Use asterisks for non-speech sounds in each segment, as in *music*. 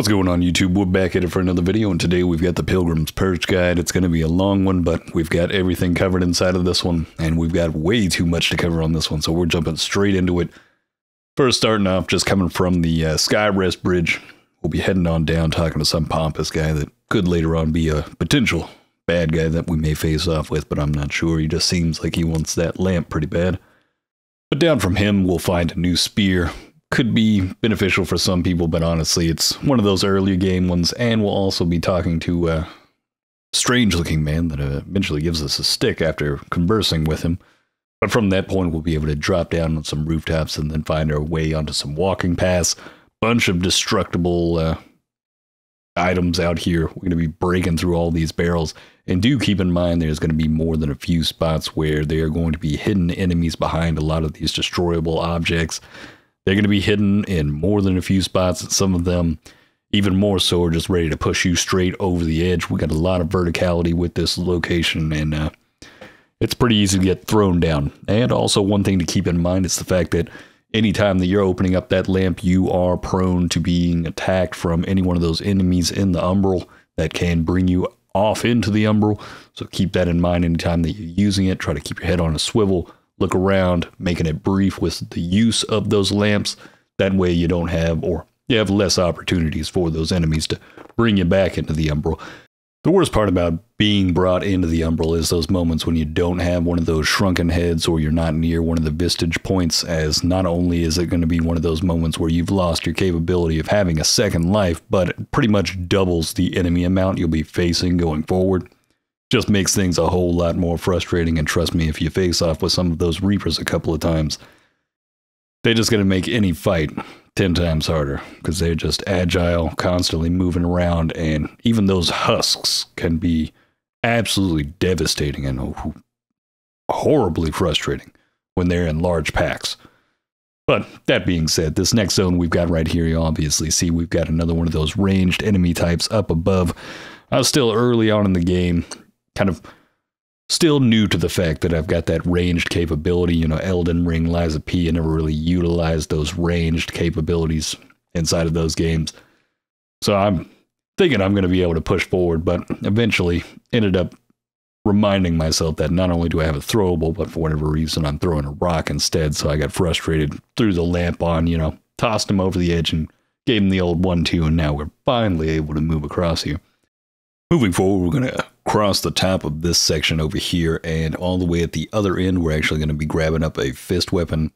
What's going on YouTube? We're back at it for another video and today we've got the Pilgrim's Perch Guide. It's going to be a long one, but we've got everything covered inside of this one and we've got way too much to cover on this one, so we're jumping straight into it. First starting off, just coming from the uh, Skyrest Bridge, we'll be heading on down talking to some pompous guy that could later on be a potential bad guy that we may face off with, but I'm not sure. He just seems like he wants that lamp pretty bad. But down from him, we'll find a new spear, could be beneficial for some people, but honestly, it's one of those earlier game ones. And we'll also be talking to a strange looking man that eventually gives us a stick after conversing with him. But from that point, we'll be able to drop down on some rooftops and then find our way onto some walking paths. Bunch of destructible uh, items out here. We're going to be breaking through all these barrels. And do keep in mind there's going to be more than a few spots where there are going to be hidden enemies behind a lot of these destroyable objects. They're going to be hidden in more than a few spots, and some of them even more so are just ready to push you straight over the edge. We got a lot of verticality with this location, and uh, it's pretty easy to get thrown down. And also, one thing to keep in mind is the fact that anytime that you're opening up that lamp, you are prone to being attacked from any one of those enemies in the umbral that can bring you off into the umbral. So keep that in mind anytime that you're using it. Try to keep your head on a swivel look around, making it brief with the use of those lamps. That way you don't have, or you have less opportunities for those enemies to bring you back into the Umbral. The worst part about being brought into the Umbral is those moments when you don't have one of those shrunken heads or you're not near one of the Vestige points, as not only is it going to be one of those moments where you've lost your capability of having a second life, but it pretty much doubles the enemy amount you'll be facing going forward just makes things a whole lot more frustrating. And trust me, if you face off with some of those Reapers a couple of times, they're just going to make any fight 10 times harder because they're just agile, constantly moving around. And even those husks can be absolutely devastating and horribly frustrating when they're in large packs. But that being said, this next zone we've got right here, you obviously see we've got another one of those ranged enemy types up above. I was still early on in the game, kind of still new to the fact that I've got that ranged capability. You know, Elden Ring, of P, I never really utilized those ranged capabilities inside of those games. So I'm thinking I'm going to be able to push forward, but eventually ended up reminding myself that not only do I have a throwable, but for whatever reason I'm throwing a rock instead. So I got frustrated, threw the lamp on, you know, tossed him over the edge and gave him the old one two, and now we're finally able to move across here. Moving forward, we're going to cross the top of this section over here, and all the way at the other end, we're actually going to be grabbing up a fist weapon.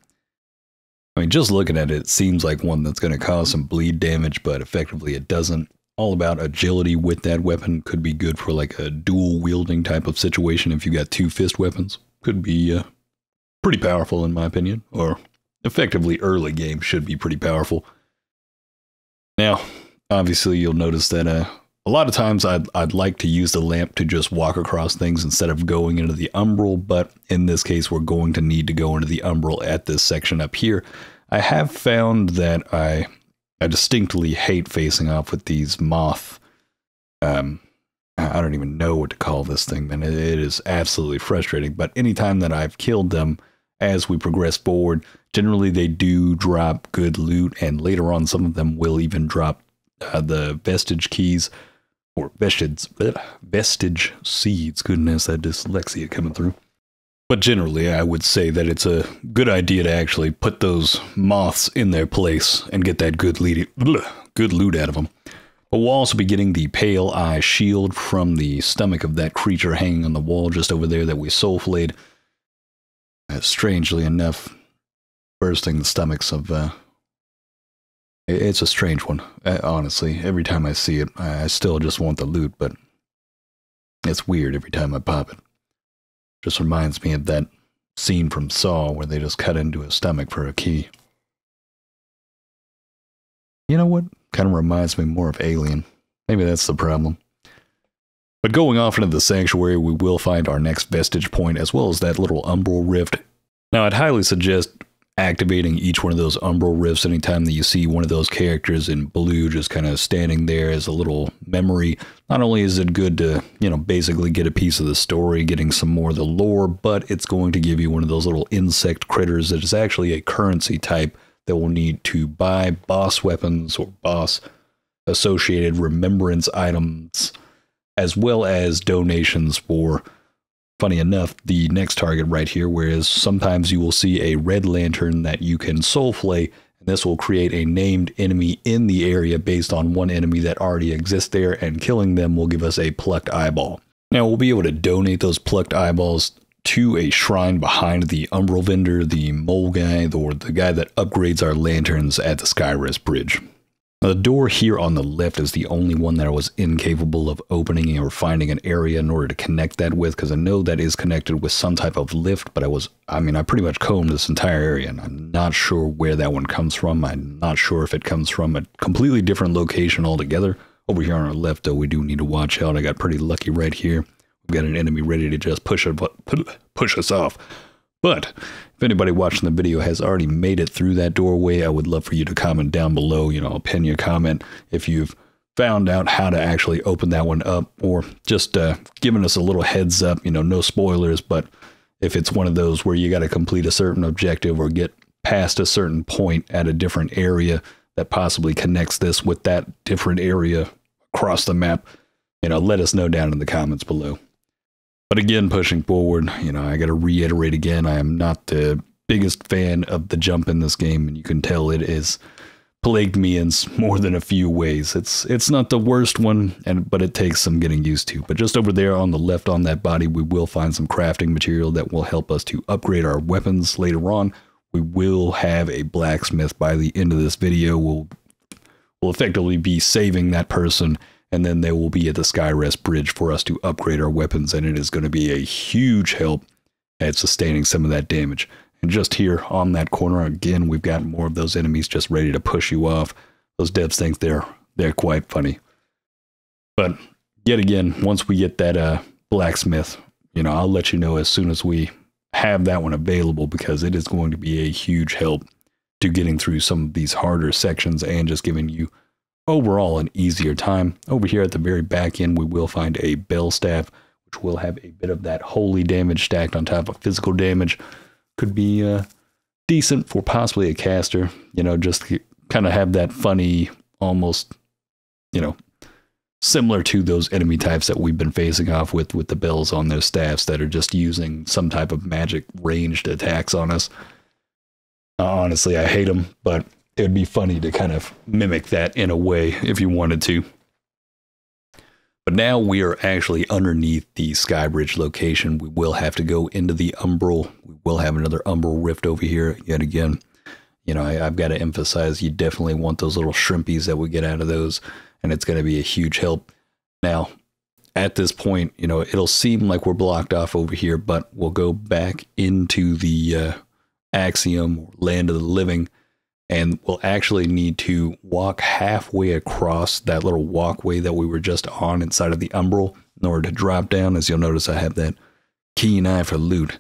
I mean, just looking at it, it seems like one that's going to cause some bleed damage, but effectively it doesn't. All about agility with that weapon could be good for like a dual wielding type of situation if you got two fist weapons. Could be uh, pretty powerful in my opinion, or effectively early game should be pretty powerful. Now, obviously you'll notice that uh, a lot of times I'd, I'd like to use the lamp to just walk across things instead of going into the umbral, but in this case, we're going to need to go into the umbral at this section up here. I have found that I, I distinctly hate facing off with these moth. Um, I don't even know what to call this thing, man. It, it is absolutely frustrating. But anytime that I've killed them as we progress forward, generally they do drop good loot, and later on, some of them will even drop uh, the vestige keys or vestige, vestige seeds. Goodness, that dyslexia coming through. But generally, I would say that it's a good idea to actually put those moths in their place and get that good, lead, good loot out of them. But we'll also be getting the pale eye shield from the stomach of that creature hanging on the wall just over there that we soul flayed. Uh, strangely enough, bursting the stomachs of uh, it's a strange one, uh, honestly. Every time I see it, I still just want the loot, but it's weird every time I pop it. Just reminds me of that scene from Saw where they just cut into his stomach for a key. You know what? Kind of reminds me more of Alien. Maybe that's the problem. But going off into the sanctuary, we will find our next vestige point as well as that little umbral rift. Now, I'd highly suggest activating each one of those umbral rifts anytime that you see one of those characters in blue just kind of standing there as a little memory. Not only is it good to, you know, basically get a piece of the story, getting some more of the lore, but it's going to give you one of those little insect critters that is actually a currency type that will need to buy boss weapons or boss associated remembrance items, as well as donations for, funny enough, the next target right here. Whereas sometimes you will see a red lantern that you can soul flay, and this will create a named enemy in the area based on one enemy that already exists there, and killing them will give us a plucked eyeball. Now we'll be able to donate those plucked eyeballs to a shrine behind the umbral vendor, the mole guy, or the guy that upgrades our lanterns at the Skyrest Bridge. Now, the door here on the left is the only one that I was incapable of opening or finding an area in order to connect that with, because I know that is connected with some type of lift, but I was, I mean, I pretty much combed this entire area, and I'm not sure where that one comes from. I'm not sure if it comes from a completely different location altogether. Over here on our left, though, we do need to watch out. I got pretty lucky right here. We've got an enemy ready to just push, it, push us off. But if anybody watching the video has already made it through that doorway, I would love for you to comment down below. You know, pin your comment if you've found out how to actually open that one up or just uh, giving us a little heads up. You know, no spoilers, but if it's one of those where you got to complete a certain objective or get past a certain point at a different area that possibly connects this with that different area across the map, you know, let us know down in the comments below. But again, pushing forward, you know, I got to reiterate again, I am not the biggest fan of the jump in this game, and you can tell it is plagued me in more than a few ways. It's it's not the worst one, and but it takes some getting used to. But just over there on the left on that body, we will find some crafting material that will help us to upgrade our weapons later on. We will have a blacksmith by the end of this video. We'll we'll effectively be saving that person and then they will be at the Skyrest Bridge for us to upgrade our weapons, and it is going to be a huge help at sustaining some of that damage. And just here on that corner, again, we've got more of those enemies just ready to push you off. Those devs think they're they're quite funny. But yet again, once we get that uh, blacksmith, you know, I'll let you know as soon as we have that one available because it is going to be a huge help to getting through some of these harder sections and just giving you overall an easier time. Over here at the very back end, we will find a bell staff, which will have a bit of that holy damage stacked on top of physical damage. Could be uh, decent for possibly a caster, you know, just kind of have that funny, almost, you know, similar to those enemy types that we've been facing off with with the bells on their staffs that are just using some type of magic ranged attacks on us. Honestly, I hate them, but it would be funny to kind of mimic that in a way if you wanted to. But now we are actually underneath the Skybridge location. We will have to go into the Umbral. We will have another Umbral Rift over here yet again. You know, I, have got to emphasize you definitely want those little shrimpies that we get out of those, and it's going to be a huge help. Now, at this point, you know, it'll seem like we're blocked off over here, but we'll go back into the uh, Axiom, Land of the Living, and we'll actually need to walk halfway across that little walkway that we were just on inside of the umbral in order to drop down. As you'll notice, I have that keen eye for loot.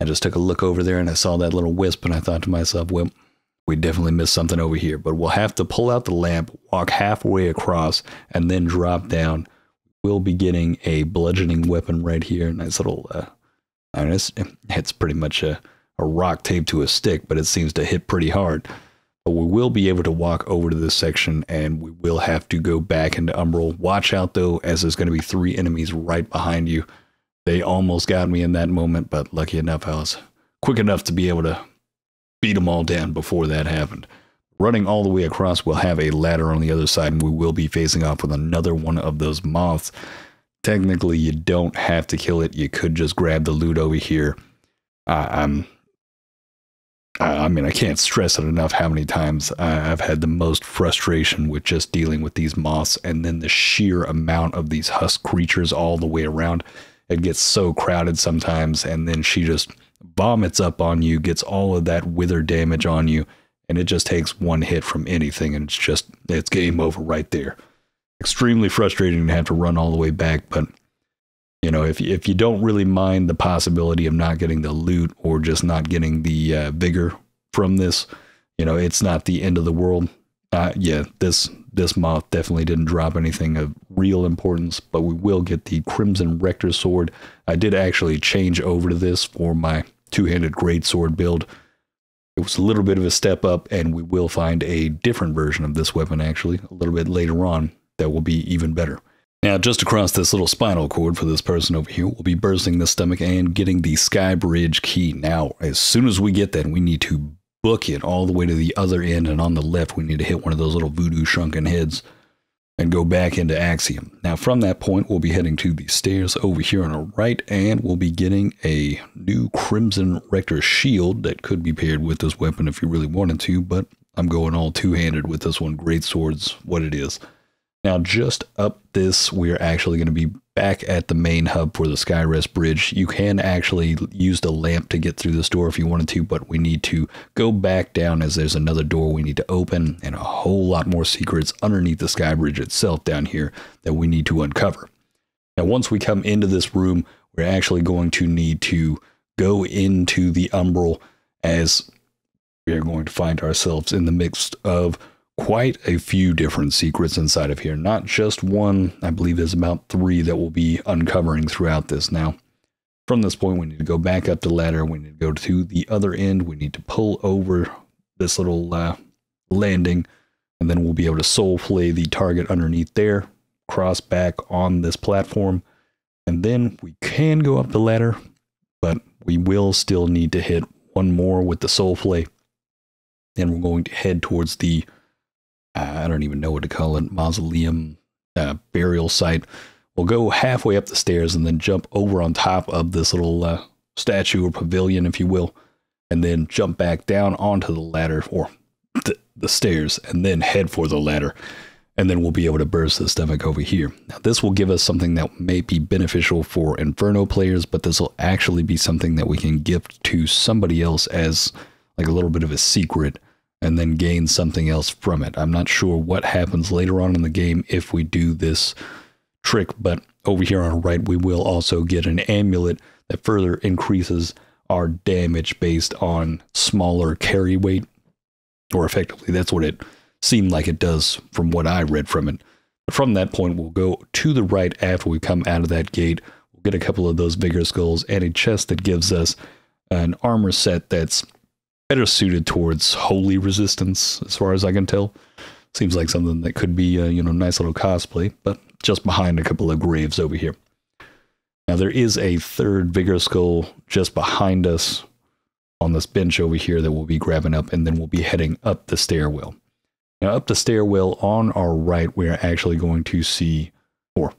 I just took a look over there and I saw that little wisp and I thought to myself, well, we definitely missed something over here, but we'll have to pull out the lamp, walk halfway across, and then drop down. We'll be getting a bludgeoning weapon right here. Nice little, uh, I mean, it's, it's pretty much a, a rock taped to a stick, but it seems to hit pretty hard. But we will be able to walk over to this section and we will have to go back into Umbral. Watch out though, as there's going to be three enemies right behind you. They almost got me in that moment, but lucky enough, I was quick enough to be able to beat them all down before that happened. Running all the way across, we'll have a ladder on the other side, and we will be facing off with another one of those moths. Technically, you don't have to kill it. You could just grab the loot over here. Uh, I'm I mean, I can't stress it enough how many times I've had the most frustration with just dealing with these moths and then the sheer amount of these husk creatures all the way around. It gets so crowded sometimes, and then she just vomits up on you, gets all of that wither damage on you, and it just takes one hit from anything, and it's just, it's game over right there. Extremely frustrating to have to run all the way back, but you know, if if you don't really mind the possibility of not getting the loot or just not getting the uh, vigor from this, you know, it's not the end of the world. Uh, yeah, this this moth definitely didn't drop anything of real importance, but we will get the Crimson Rector sword. I did actually change over to this for my two-handed great sword build It was a little bit of a step up, and we will find a different version of this weapon actually a little bit later on that will be even better. Now, just across this little spinal cord for this person over here, we'll be bursting the stomach and getting the Sky Bridge key. Now, as soon as we get that, we need to book it all the way to the other end, and on the left, we need to hit one of those little voodoo shrunken heads and go back into Axiom. Now, from that point, we'll be heading to the stairs over here on the right, and we'll be getting a new Crimson Rector shield that could be paired with this weapon if you really wanted to, but I'm going all two-handed with this one. Great swords, what it is. Now, just up this, we're actually going to be back at the main hub for the Skyrest Bridge. You can actually use the lamp to get through this door if you wanted to, but we need to go back down as there's another door we need to open and a whole lot more secrets underneath the Sky Bridge itself down here that we need to uncover. Now, once we come into this room, we're actually going to need to go into the Umbral as we are going to find ourselves in the midst of quite a few different secrets inside of here. Not just one, I believe there's about three that we'll be uncovering throughout this now. From this point, we need to go back up the ladder. We need to go to the other end. We need to pull over this little uh, landing, and then we'll be able to soul flay the target underneath there, cross back on this platform, and then we can go up the ladder, but we will still need to hit one more with the soul flay. And we're going to head towards the I don't even know what to call it, mausoleum uh, burial site. We'll go halfway up the stairs and then jump over on top of this little uh, statue or pavilion, if you will, and then jump back down onto the ladder or th- the stairs and then head for the ladder. And then we'll be able to burst the stomach over here. Now, this will give us something that may be beneficial for Inferno players, but this will actually be something that we can gift to somebody else as like a little bit of a secret and then gain something else from it. I'm not sure what happens later on in the game if we do this trick, but over here on the right, we will also get an amulet that further increases our damage based on smaller carry weight, or effectively, that's what it seemed like it does from what I read from it. From that point, we'll go to the right after we come out of that gate. We'll get a couple of those Vigor Skulls and a chest that gives us an armor set that's better suited towards holy resistance, as far as I can tell. Seems like something that could be a you know nice little cosplay, but just behind a couple of graves over here. Now there is a third vigor skull just behind us on this bench over here that we'll be grabbing up, and then we'll be heading up the stairwell. Now up the stairwell on our right, we're actually going to see, or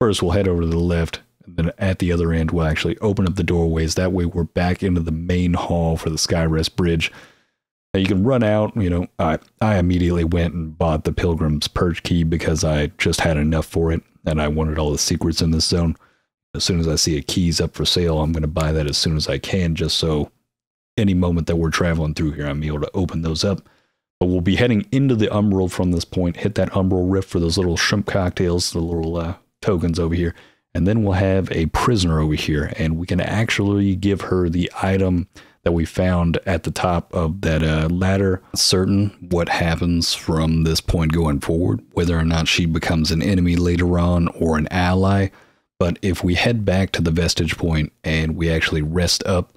first we'll head over to the left, and then at the other end, we'll actually open up the doorways. That way, we're back into the main hall for the Skyrest Bridge. Now, you can run out. You know, I, I immediately went and bought the Pilgrim's Perch key because I just had enough for it, and I wanted all the secrets in this zone. As soon as I see a key's up for sale, I'm going to buy that as soon as I can, just so any moment that we're traveling through here, I'm able to open those up. But we'll be heading into the Umbral from this point, hit that Umbral Rift for those little shrimp cocktails, the little uh, tokens over here, and then we'll have a prisoner over here, and we can actually give her the item that we found at the top of that uh, ladder. Certain what happens from this point going forward, whether or not she becomes an enemy later on or an ally. But if we head back to the vestige point and we actually rest up,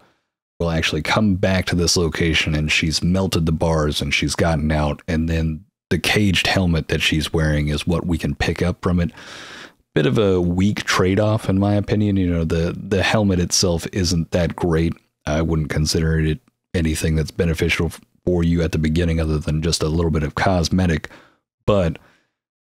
we'll actually come back to this location and she's melted the bars and she's gotten out. And then the caged helmet that she's wearing is what we can pick up from it bit of a weak trade-off in my opinion. You know, the the helmet itself isn't that great. I wouldn't consider it anything that's beneficial for you at the beginning other than just a little bit of cosmetic, but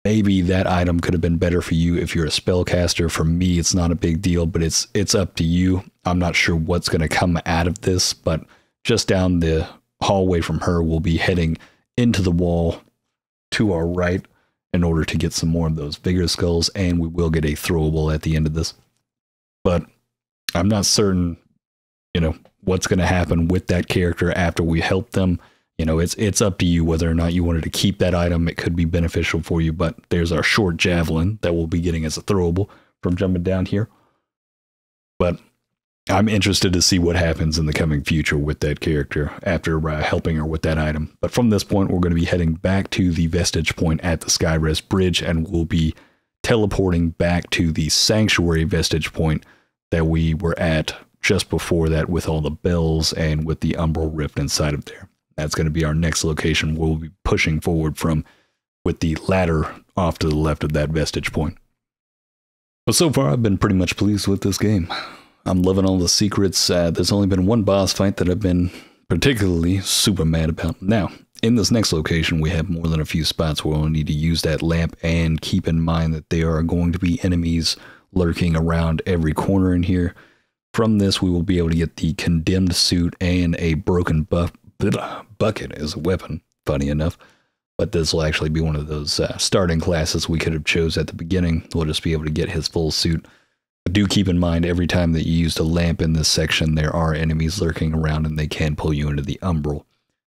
maybe that item could have been better for you if you're a spellcaster. For me, it's not a big deal, but it's it's up to you. I'm not sure what's going to come out of this, but just down the hallway from her, we'll be heading into the wall to our right in order to get some more of those vigor skulls, and we will get a throwable at the end of this. But I'm not certain, you know, what's going to happen with that character after we help them. You know, it's it's up to you whether or not you wanted to keep that item. It could be beneficial for you, but there's our short javelin that we'll be getting as a throwable from jumping down here. But I'm interested to see what happens in the coming future with that character after uh, helping her with that item. But from this point, we're going to be heading back to the Vestige Point at the Skyrest Bridge, and we'll be teleporting back to the Sanctuary Vestige Point that we were at just before that with all the bells and with the Umbral Rift inside of there. That's going to be our next location we'll be pushing forward from with the ladder off to the left of that vestige point. But so far, I've been pretty much pleased with this game. I'm loving all the secrets. Uh, there's only been one boss fight that I've been particularly super mad about. Now, in this next location, we have more than a few spots where we'll need to use that lamp and keep in mind that there are going to be enemies lurking around every corner in here. From this, we will be able to get the condemned suit and a broken buff, bucket as a weapon, funny enough. But this will actually be one of those uh, starting classes we could have chose at the beginning. We'll just be able to get his full suit. Do keep in mind, every time that you use a lamp in this section, there are enemies lurking around and they can pull you into the umbral.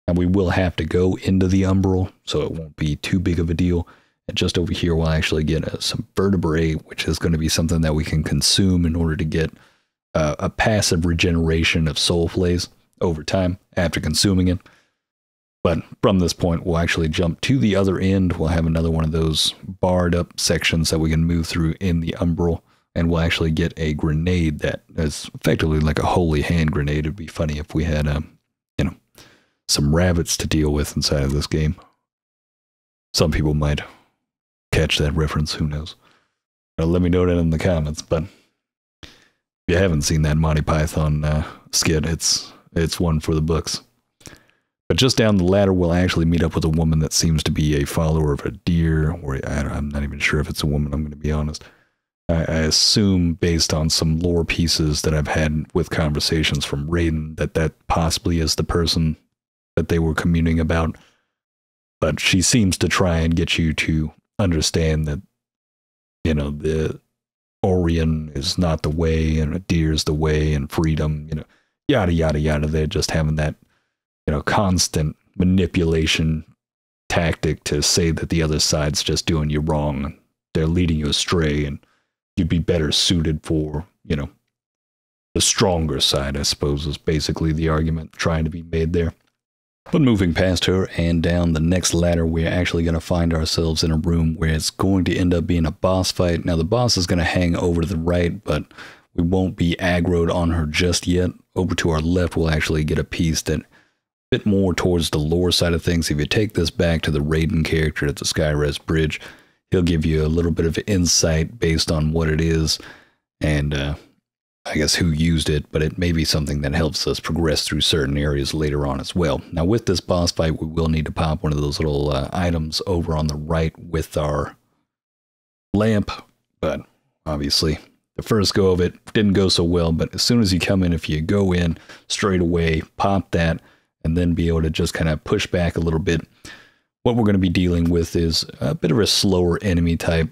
And we will have to go into the umbral, so it won't be too big of a deal. And just over here, we'll actually get uh, some vertebrae, which is going to be something that we can consume in order to get uh, a passive regeneration of soul flays over time after consuming it. But from this point, we'll actually jump to the other end. We'll have another one of those barred up sections that we can move through in the umbral. And we'll actually get a grenade that is effectively like a holy hand grenade. It'd be funny if we had, um, you know, some rabbits to deal with inside of this game. Some people might catch that reference. Who knows? let me know that in the comments. But if you haven't seen that Monty Python uh, skit, it's it's one for the books. But just down the ladder, we'll actually meet up with a woman that seems to be a follower of Adyr, or I, am not even sure if it's a woman. I'm going to be honest. I, I, assume, based on some lore pieces that I've had with conversations from Raiden, that that possibly is the person that they were communing about. But she seems to try and get you to understand that, you know, the Orian is not the way and Adyr is the way and freedom, you know, yada, yada, yada. They're just having that, you know, constant manipulation tactic to say that the other side's just doing you wrong. They're leading you astray and you'd be better suited for, you know, the stronger side, I suppose, is basically the argument trying to be made there. But moving past her and down the next ladder, we're actually going to find ourselves in a room where it's going to end up being a boss fight. Now, the boss is going to hang over to the right, but we won't be aggroed on her just yet. Over to our left, we'll actually get a piece that bit more towards the lore side of things. If you take this back to the Raiden character at the Skyrest Bridge, he'll give you a little bit of insight based on what it is. And uh, I guess, who used it, but it may be something that helps us progress through certain areas later on as well. Now, with this boss fight, we will need to pop one of those little uh, items over on the right with our lamp, but obviously, the first go of it didn't go so well. But as soon as you come in, if you go in straight away, pop that, and then be able to just kind of push back a little bit. What we're going to be dealing with is a bit of a slower enemy type.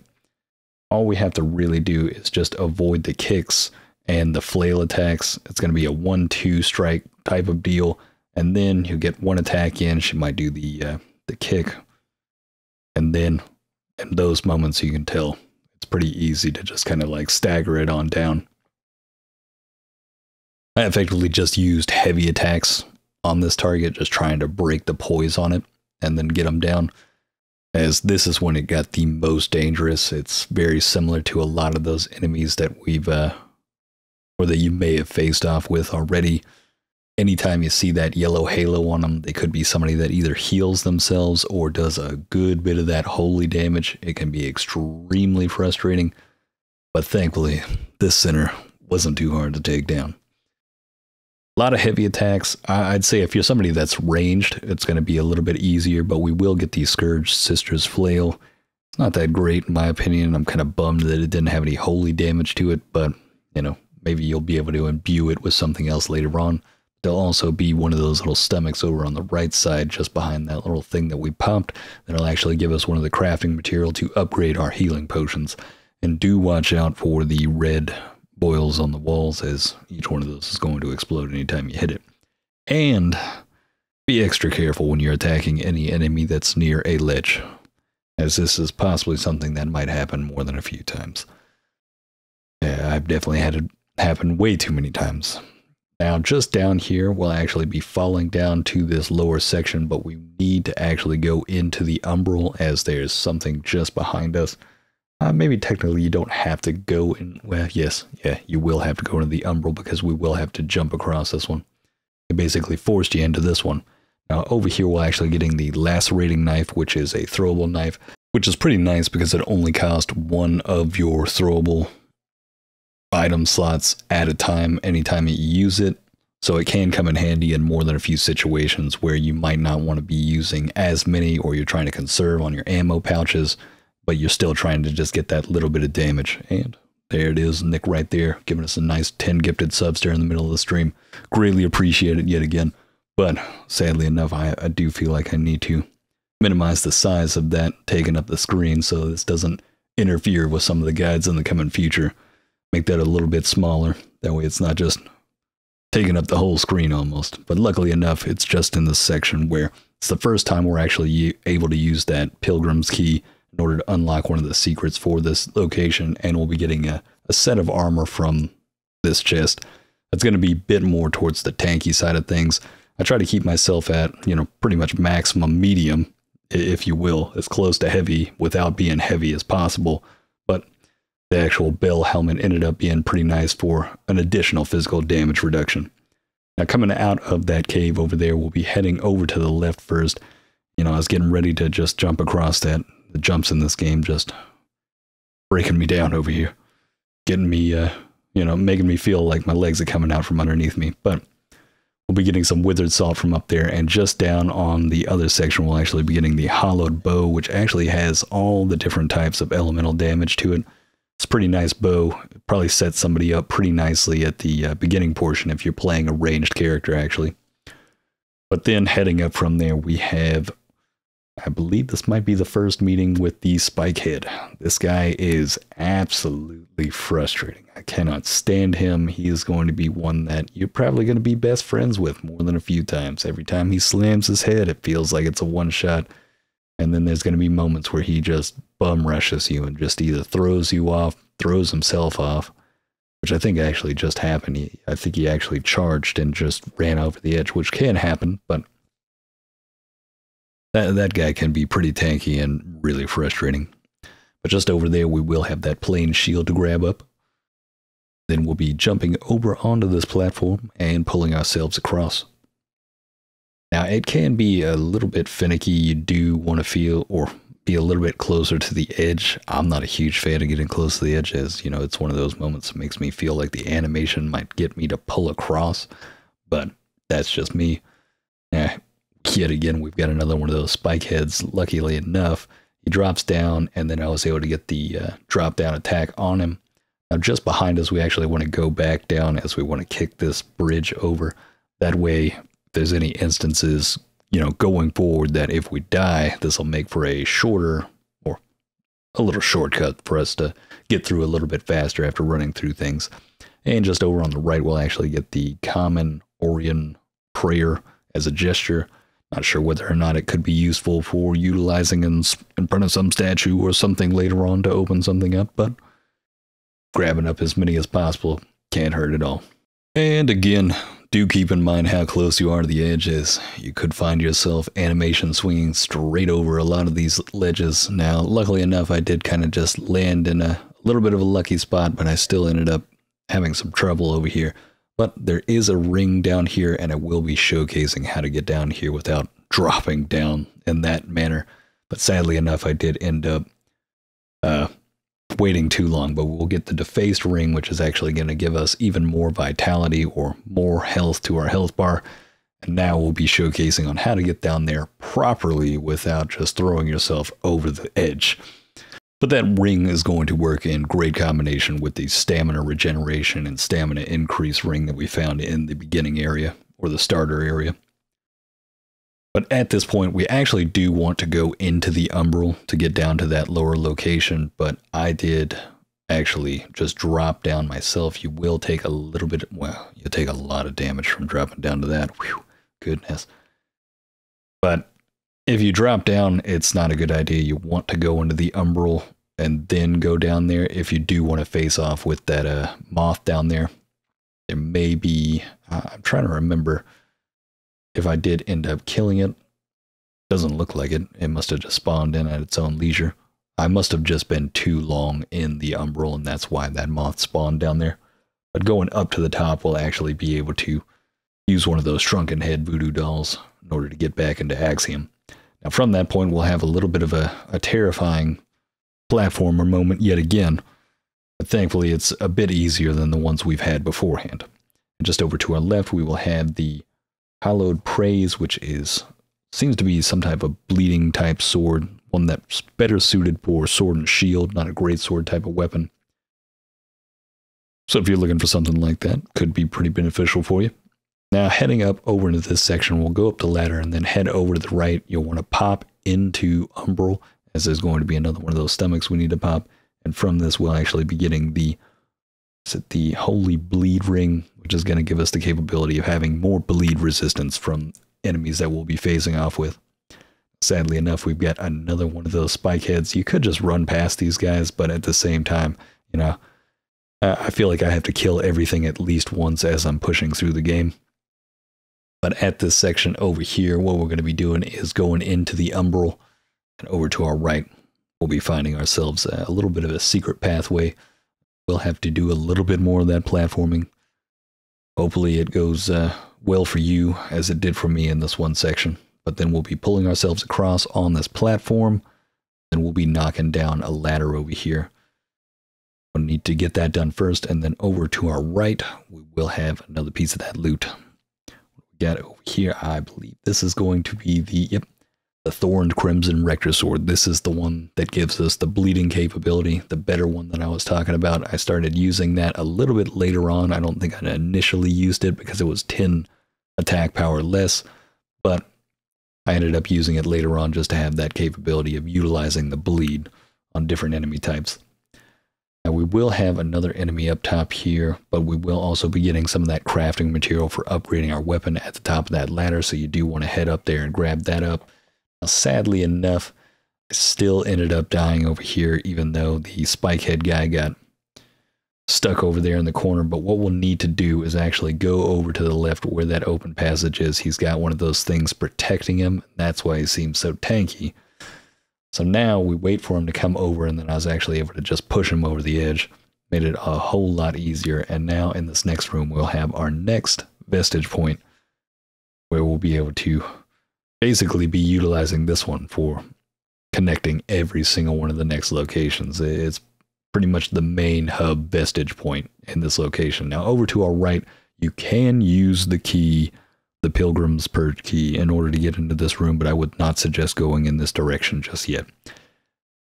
All we have to really do is just avoid the kicks and the flail attacks. It's going to be a one-two strike type of deal, and then you get one attack in. She might do the uh, the kick, and then in those moments you can tell it's pretty easy to just kind of like stagger it on down. I effectively just used heavy attacks on this target, just trying to break the poise on it and then get them down. As this is when it got the most dangerous. It's very similar to a lot of those enemies that we've uh, or that you may have faced off with already. Anytime you see that yellow halo on them, they could be somebody that either heals themselves or does a good bit of that holy damage. It can be extremely frustrating, but thankfully, this center wasn't too hard to take down. A lot of heavy attacks. I'd say if you're somebody that's ranged, it's going to be a little bit easier, but we will get the Scourge Sister's Flail. It's not that great, in my opinion. I'm kind of bummed that it didn't have any holy damage to it, but, you know, maybe you'll be able to imbue it with something else later on. There'll also be one of those little stomachs over on the right side, just behind that little thing that we pumped, that'll actually give us one of the crafting material to upgrade our healing potions. And do watch out for the red boils on the walls, as each one of those is going to explode anytime you hit it. And be extra careful when you're attacking any enemy that's near a ledge, as this is possibly something that might happen more than a few times. Yeah, I've definitely had it happen way too many times. Now, just down here, we'll actually be falling down to this lower section, but we need to actually go into the umbral as there's something just behind us. Uh, maybe technically you don't have to go in. Well, yes, yeah, you will have to go into the umbral because we will have to jump across this one. It basically forced you into this one. Now over here we're actually getting the lacerating knife, which is a throwable knife, which is pretty nice because it only costs one of your throwable item slots at a time anytime you use it. So it can come in handy in more than a few situations where you might not want to be using as many or you're trying to conserve on your ammo pouches, but you're still trying to just get that little bit of damage. And there it is, Nick right there, giving us a nice 10 gifted subs there in the middle of the stream. Greatly appreciate it yet again. But sadly enough, I, I do feel like I need to minimize the size of that taking up the screen so this doesn't interfere with some of the guides in the coming future. Make that a little bit smaller. That way it's not just taking up the whole screen almost. But luckily enough, it's just in this section where it's the first time we're actually able to use that Pilgrim's Key in order to unlock one of the secrets for this location, and we'll be getting a, a set of armor from this chest. That's going to be a bit more towards the tanky side of things. I try to keep myself at, you know, pretty much maximum medium, if you will, as close to heavy without being heavy as possible. But the actual bell helmet ended up being pretty nice for an additional physical damage reduction. Now, coming out of that cave over there, we'll be heading over to the left first. You know, I was getting ready to just jump across that. The jumps in this game just breaking me down over here, getting me, uh, you know, making me feel like my legs are coming out from underneath me. But we'll be getting some withered salt from up there. And just down on the other section, we'll actually be getting the hallowed bow, which actually has all the different types of elemental damage to it. It's a pretty nice bow. It probably sets somebody up pretty nicely at the uh, beginning portion if you're playing a ranged character, actually. But then heading up from there, we have, I believe this might be the first meeting with the Spikehead. This guy is absolutely frustrating. I cannot stand him. He is going to be one that you're probably going to be best friends with more than a few times. Every time he slams his head, it feels like it's a one shot. And then there's going to be moments where he just bum rushes you and just either throws you off, throws himself off, which I think actually just happened. I think he actually charged and just ran over the edge, which can happen, but that, that guy can be pretty tanky and really frustrating. But just over there, we will have that plain shield to grab up. Then we'll be jumping over onto this platform and pulling ourselves across. Now, it can be a little bit finicky. You do want to feel or be a little bit closer to the edge. I'm not a huge fan of getting close to the edge as, you know, it's one of those moments that makes me feel like the animation might get me to pull across, but that's just me. Yeah, yet again, we've got another one of those spike heads. Luckily enough, he drops down, and then I was able to get the uh, drop down attack on him. Now, just behind us, we actually want to go back down as we want to kick this bridge over. That way, if there's any instances, you know, going forward that if we die, this will make for a shorter or a little shortcut for us to get through a little bit faster after running through things. And just over on the right, we'll actually get the common Orian prayer as a gesture. Not sure whether or not it could be useful for utilizing in, in front of some statue or something later on to open something up, but grabbing up as many as possible can't hurt at all. And again, do keep in mind how close you are to the edges. you could find yourself animation swinging straight over a lot of these ledges. Now, luckily enough, I did kind of just land in a little bit of a lucky spot, but I still ended up having some trouble over here. But there is a ring down here, and I will be showcasing how to get down here without dropping down in that manner. But sadly enough, I did end up uh, waiting too long, but we'll get the defaced ring, which is actually going to give us even more vitality or more health to our health bar. And now we'll be showcasing on how to get down there properly without just throwing yourself over the edge. But that ring is going to work in great combination with the stamina regeneration and stamina increase ring that we found in the beginning area or the starter area. But at this point, we actually do want to go into the umbral to get down to that lower location, but I did actually just drop down myself. You will take a little bit, well, you'll take a lot of damage from dropping down to that. Whew, goodness. But if you drop down, it's not a good idea. You want to go into the umbral and then go down there if you do want to face off with that uh, moth down there. There may be, uh, I'm trying to remember if I did end up killing it, doesn't look like it. It must have just spawned in at its own leisure. I must have just been too long in the umbral, and that's why that moth spawned down there. But going up to the top, we'll actually be able to use one of those shrunken head voodoo dolls in order to get back into Axiom. Now, from that point, we'll have a little bit of a, a terrifying platformer moment yet again, but thankfully it's a bit easier than the ones we've had beforehand. And just over to our left, we will have the Hallowed Praise, which is seems to be some type of bleeding type sword, one that's better suited for sword and shield, not a great sword type of weapon. So if you're looking for something like that, could be pretty beneficial for you. Now heading up over into this section, we'll go up the ladder and then head over to the right. You'll want to pop into Umbral, as there's going to be another one of those stomachs we need to pop. And from this, we'll actually be getting the, is it the Holy Bleed Ring, which is going to give us the capability of having more bleed resistance from enemies that we'll be phasing off with. Sadly enough, we've got another one of those spike heads. You could just run past these guys, but at the same time, you know, I feel like I have to kill everything at least once as I'm pushing through the game. But at this section over here, what we're going to be doing is going into the umbral and over to our right, we'll be finding ourselves a little bit of a secret pathway. We'll have to do a little bit more of that platforming. Hopefully it goes uh, well for you as it did for me in this one section. But then we'll be pulling ourselves across on this platform and we'll be knocking down a ladder over here. We'll need to get that done first and then over to our right we will have another piece of that loot. Over here, I believe this is going to be the, yep, the Thorned Crimson Rector Sword. This is the one that gives us the bleeding capability, the better one that I was talking about. I started using that a little bit later on. I don't think I initially used it because it was 10 attack power less, but I ended up using it later on just to have that capability of utilizing the bleed on different enemy types. Now we will have another enemy up top here, but we will also be getting some of that crafting material for upgrading our weapon at the top of that ladder, so you do want to head up there and grab that up. Now sadly enough, I still ended up dying over here, even though the spikehead guy got stuck over there in the corner. But what we'll need to do is actually go over to the left where that open passage is. He's got one of those things protecting him. That's why he seems so tanky. So now we wait for him to come over, and then I was actually able to just push him over the edge. Made it a whole lot easier. And now in this next room, we'll have our next vestige point where we'll be able to basically be utilizing this one for connecting every single one of the next locations. It's pretty much the main hub vestige point in this location. Now over to our right, you can use the key, the Pilgrim's Perch key, in order to get into this room, but I would not suggest going in this direction just yet.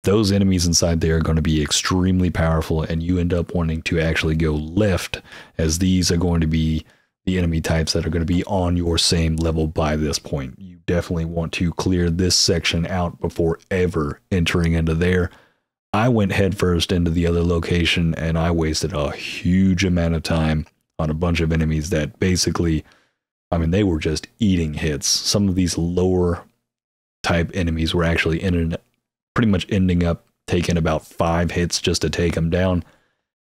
Those enemies inside there are going to be extremely powerful, and you end up wanting to actually go left, as these are going to be the enemy types that are going to be on your same level by this point. You definitely want to clear this section out before ever entering into there I went headfirst into the other location and I wasted a huge amount of time on a bunch of enemies that basically, I mean, they were just eating hits. Some of these lower type enemies were actually ended, pretty much ending up taking about five hits just to take them down.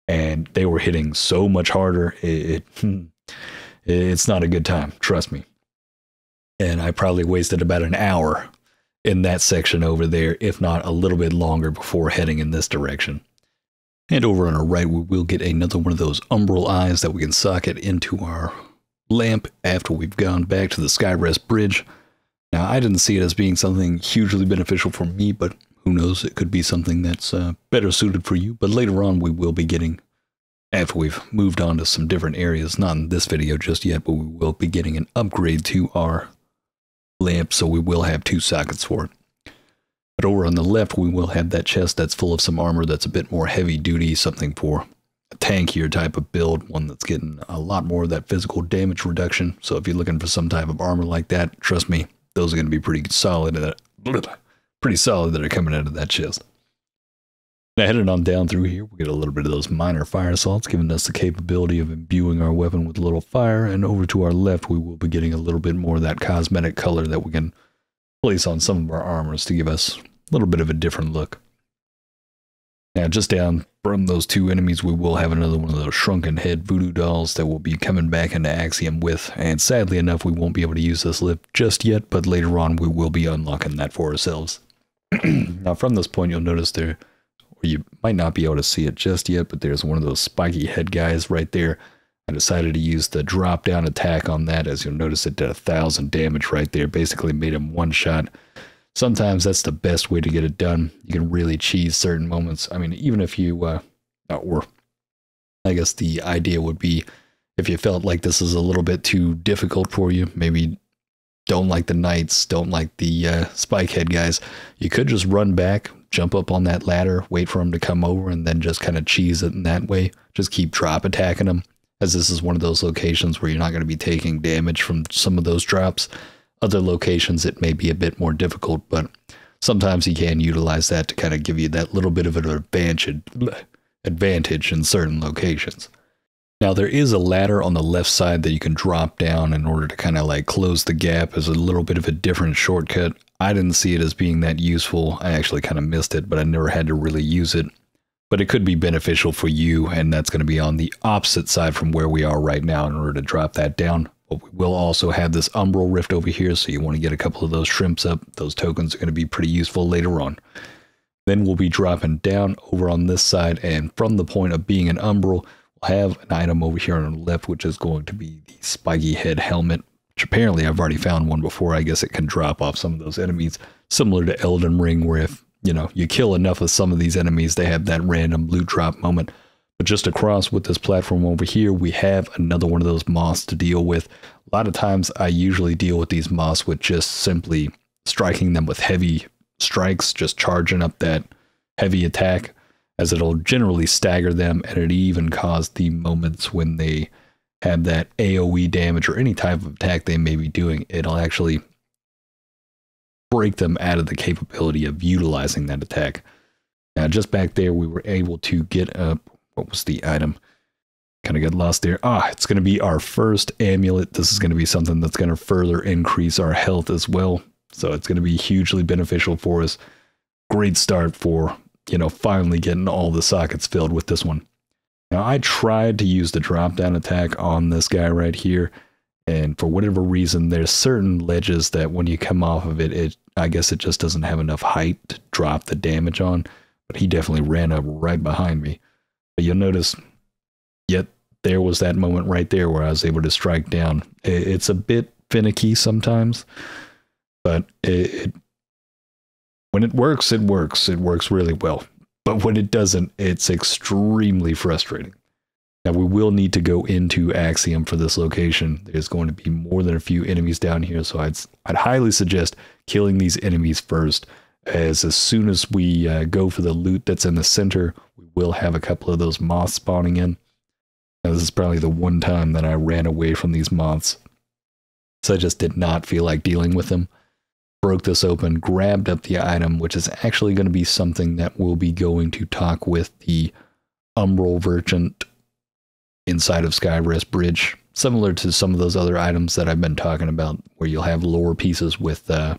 And they were hitting so much harder. It, it *laughs* hmm, it's not a good time, trust me. And I probably wasted about an hour in that section over there, if not a little bit longer before heading in this direction. And over on our right, we will get another one of those umbral eyes that we can socket into our lamp after we've gone back to the Skyrest Bridge. Now, I didn't see it as being something hugely beneficial for me, but who knows, it could be something that's uh, better suited for you. But later on, we will be getting, after we've moved on to some different areas, not in this video just yet, but we will be getting an upgrade to our lamp, so we will have two sockets for it. But over on the left, we will have that chest that's full of some armor that's a bit more heavy duty, something for tankier type of build, one that's getting a lot more of that physical damage reduction. So if you're looking for some type of armor like that, trust me, those are going to be pretty solid. That, pretty solid that are coming out of that chest. Now heading on down through here, we get a little bit of those minor fire salts, giving us the capability of imbuing our weapon with a little fire. And over to our left, we will be getting a little bit more of that cosmetic color that we can place on some of our armors to give us a little bit of a different look. Now, just down from those two enemies, we will have another one of those shrunken head voodoo dolls that we'll be coming back into Axiom with. And sadly enough, we won't be able to use this lift just yet, but later on, we will be unlocking that for ourselves. *clears throat* now, from this point, you'll notice there or you might not be able to see it just yet, but there's one of those spiky head guys right there. I decided to use the drop down attack on that. As you'll notice, it did a thousand damage right there. Basically made him one shot. Sometimes that's the best way to get it done. You can really cheese certain moments. I mean, even if you, uh, or I guess the idea would be if you felt like this is a little bit too difficult for you, maybe don't like the knights, don't like the uh, spike head guys, you could just run back, jump up on that ladder, wait for them to come over, and then just kind of cheese it in that way. Just keep drop attacking them as this is one of those locations where you're not going to be taking damage from some of those drops. Other locations, it may be a bit more difficult, but sometimes you can utilize that to kind of give you that little bit of an advantage, advantage in certain locations. Now, there is a ladder on the left side that you can drop down in order to kind of like close the gap as a little bit of a different shortcut. I didn't see it as being that useful. I actually kind of missed it, but I never had to really use it but it could be beneficial for you, and that's going to be on the opposite side from where we are right now in order to drop that down. But we will also have this Umbral Rift over here, so you want to get a couple of those shrimps up. Those tokens are going to be pretty useful later on. Then we'll be dropping down over on this side, and from the point of being an Umbral, we'll have an item over here on the left, which is going to be the Spiky Head Helmet, which apparently I've already found one before. I guess it can drop off some of those enemies, similar to Elden Ring, where if you know, you kill enough of some of these enemies, they have that random loot drop moment. But just across with this platform over here, we have another one of those moths to deal with. A lot of times I usually deal with these moths with just simply striking them with heavy strikes, just charging up that heavy attack, as it'll generally stagger them, and it even cause the moments when they have that AoE damage or any type of attack they may be doing, it'll actually break them out of the capability of utilizing that attack. Now, just back there, we were able to get up. What was the item? Kind of got lost there. Ah, it's going to be our first amulet. This is going to be something that's going to further increase our health as well. So it's going to be hugely beneficial for us. Great start for, you know, finally getting all the sockets filled with this one. Now, I tried to use the drop down attack on this guy right here and for whatever reason there's certain ledges that when you come off of it it i guess it just doesn't have enough height to drop the damage on but he definitely ran up right behind me but you'll notice yet there was that moment right there where i was able to strike down it's a bit finicky sometimes but it, it when it works it works it works really well but when it doesn't it's extremely frustrating now we will need to go into Axiom for this location. There's going to be more than a few enemies down here, so I'd I'd highly suggest killing these enemies first. As as soon as we uh, go for the loot that's in the center, will have a couple of those moths spawning in. Now, this is probably the one time that I ran away from these moths, so I just did not feel like dealing with them. Broke this open, grabbed up the item, which is actually going to be something that we'll be going to talk with the Umbral Merchant inside of Skyrest Bridge, similar to some of those other items that I've been talking about, where you'll have lore pieces with uh,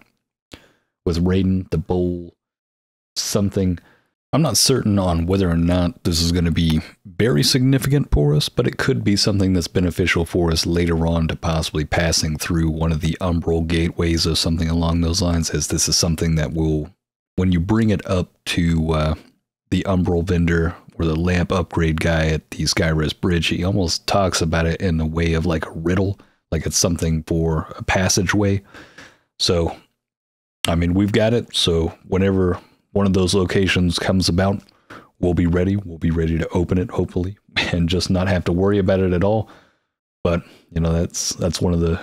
with Raiden, the bowl, something. I'm not certain on whether or not this is going to be very significant for us, but it could be something that's beneficial for us later on to possibly passing through one of the umbral gateways or something along those lines, as this is something that will, when you bring it up to uh, the umbral vendor or the lamp upgrade guy at the Skyrest Bridge, he almost talks about it in the way of like a riddle, like it's something for a passageway. So, I mean, we've got it. So, whenever one of those locations comes about, we'll be ready. We'll be ready to open it, hopefully, *laughs* and just not have to worry about it at all. But you know, that's that's one of the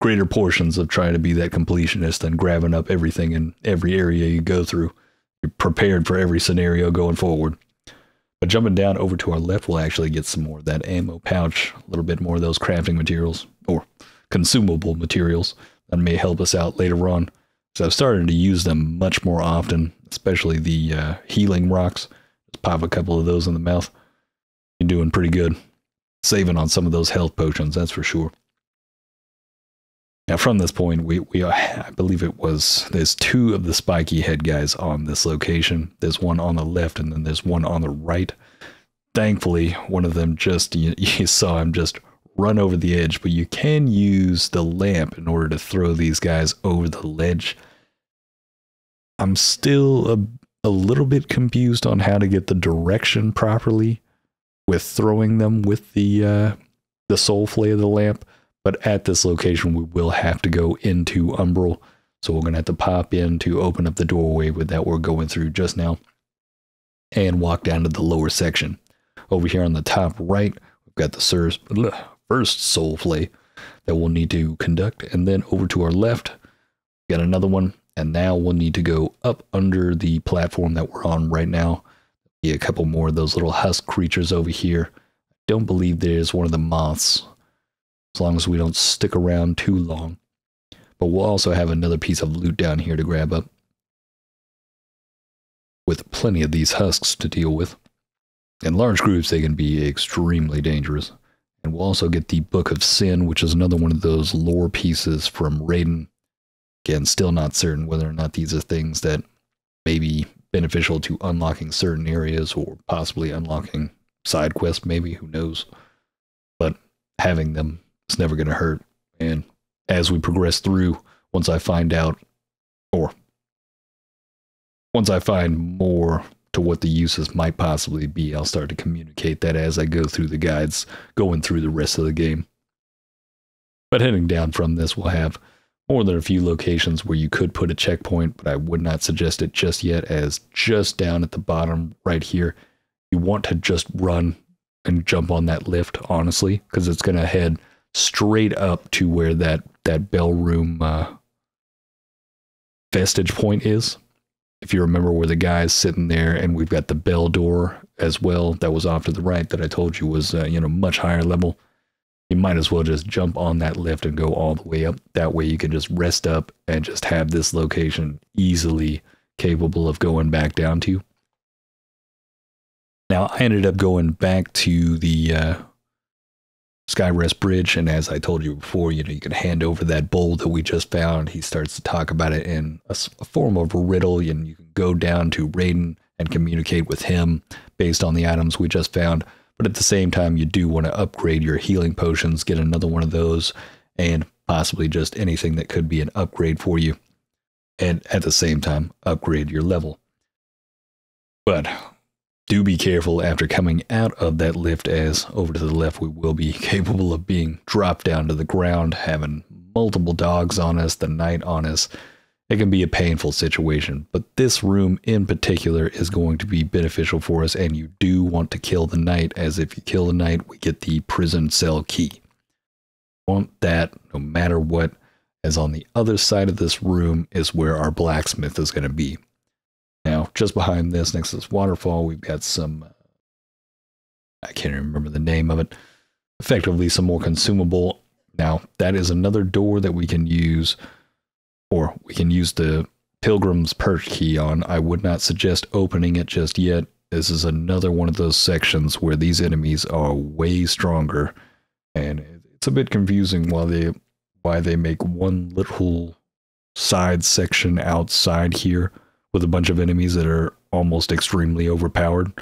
greater portions of trying to be that completionist and grabbing up everything in every area you go through. You're prepared for every scenario going forward. But jumping down over to our left, we'll actually get some more of that ammo pouch, a little bit more of those crafting materials or consumable materials that may help us out later on. So I've started to use them much more often, especially the uh, healing rocks. Just pop a couple of those in the mouth. You're doing pretty good. Saving on some of those health potions, that's for sure. Now, from this point, we, we I believe it was there's two of the spiky head guys on this location. There's one on the left, and then there's one on the right. Thankfully, one of them just *laughs* you, you saw him just run over the edge, but you can use the lamp in order to throw these guys over the ledge. I'm still a, a little bit confused on how to get the direction properly with throwing them with the uh, the soul flay of the lamp. But at this location, we will have to go into Umbral. So we're going to have to pop in to open up the doorway with that we're going through just now and walk down to the lower section. Over here on the top right, we've got the first soul flay that we'll need to conduct. And then over to our left, got another one. And now we'll need to go up under the platform that we're on right now. Be a couple more of those little husk creatures over here. Don't believe there's one of the moths, as long as we don't stick around too long. But we'll also have another piece of loot down here to grab up. With plenty of these husks to deal with. In large groups, they can be extremely dangerous. And we'll also get the Book of Sin, which is another one of those lore pieces from Raiden. Again, still not certain whether or not these are things that may be beneficial to unlocking certain areas or possibly unlocking side quests, maybe, who knows. But having them is never going to hurt. And as we progress through, once I find out, or once I find more to what the uses might possibly be, I'll start to communicate that as I go through the guides, going through the rest of the game. But heading down from this, we'll have more than a few locations where you could put a checkpoint, but I would not suggest it just yet, as just down at the bottom right here, you want to just run and jump on that lift, honestly, because it's going to head straight up to where that, that bell room uh, vestige point is. If you remember where the guy's sitting there, and we've got the bell door as well that was off to the right that I told you was, uh, you know, much higher level you might as well just jump on that lift and go all the way up. That way you can just rest up and just have this location easily capable of going back down to. Now, I ended up going back to the uh, Skyrest Bridge, and as I told you before, you know, you can hand over that bowl that we just found. He starts to talk about it in a, a form of a riddle, and you can go down to Raiden and communicate with him based on the items we just found. But at the same time, you do want to upgrade your healing potions, get another one of those, and possibly just anything that could be an upgrade for you. And at the same time, upgrade your level. But do be careful after coming out of that lift, as over to the left, we will be *laughs* capable of being dropped down to the ground, having multiple dogs on us, the knight on us, it can be a painful situation, but this room in particular is going to be beneficial for us, and you do want to kill the knight, as if you kill the knight, we get the prison cell key. Want that no matter what, as on the other side of this room is where our blacksmith is going to be. Now, just behind this, next to this waterfall, we've got some, uh, I can't remember the name of it, effectively some more consumable. Now, that is another door that we can use or we can use the Pilgrim's Perch key on. I would not suggest opening it just yet. This is another one of those sections where these enemies are way stronger, and it's a bit confusing why they why they make one little side section outside here with a bunch of enemies that are almost extremely overpowered.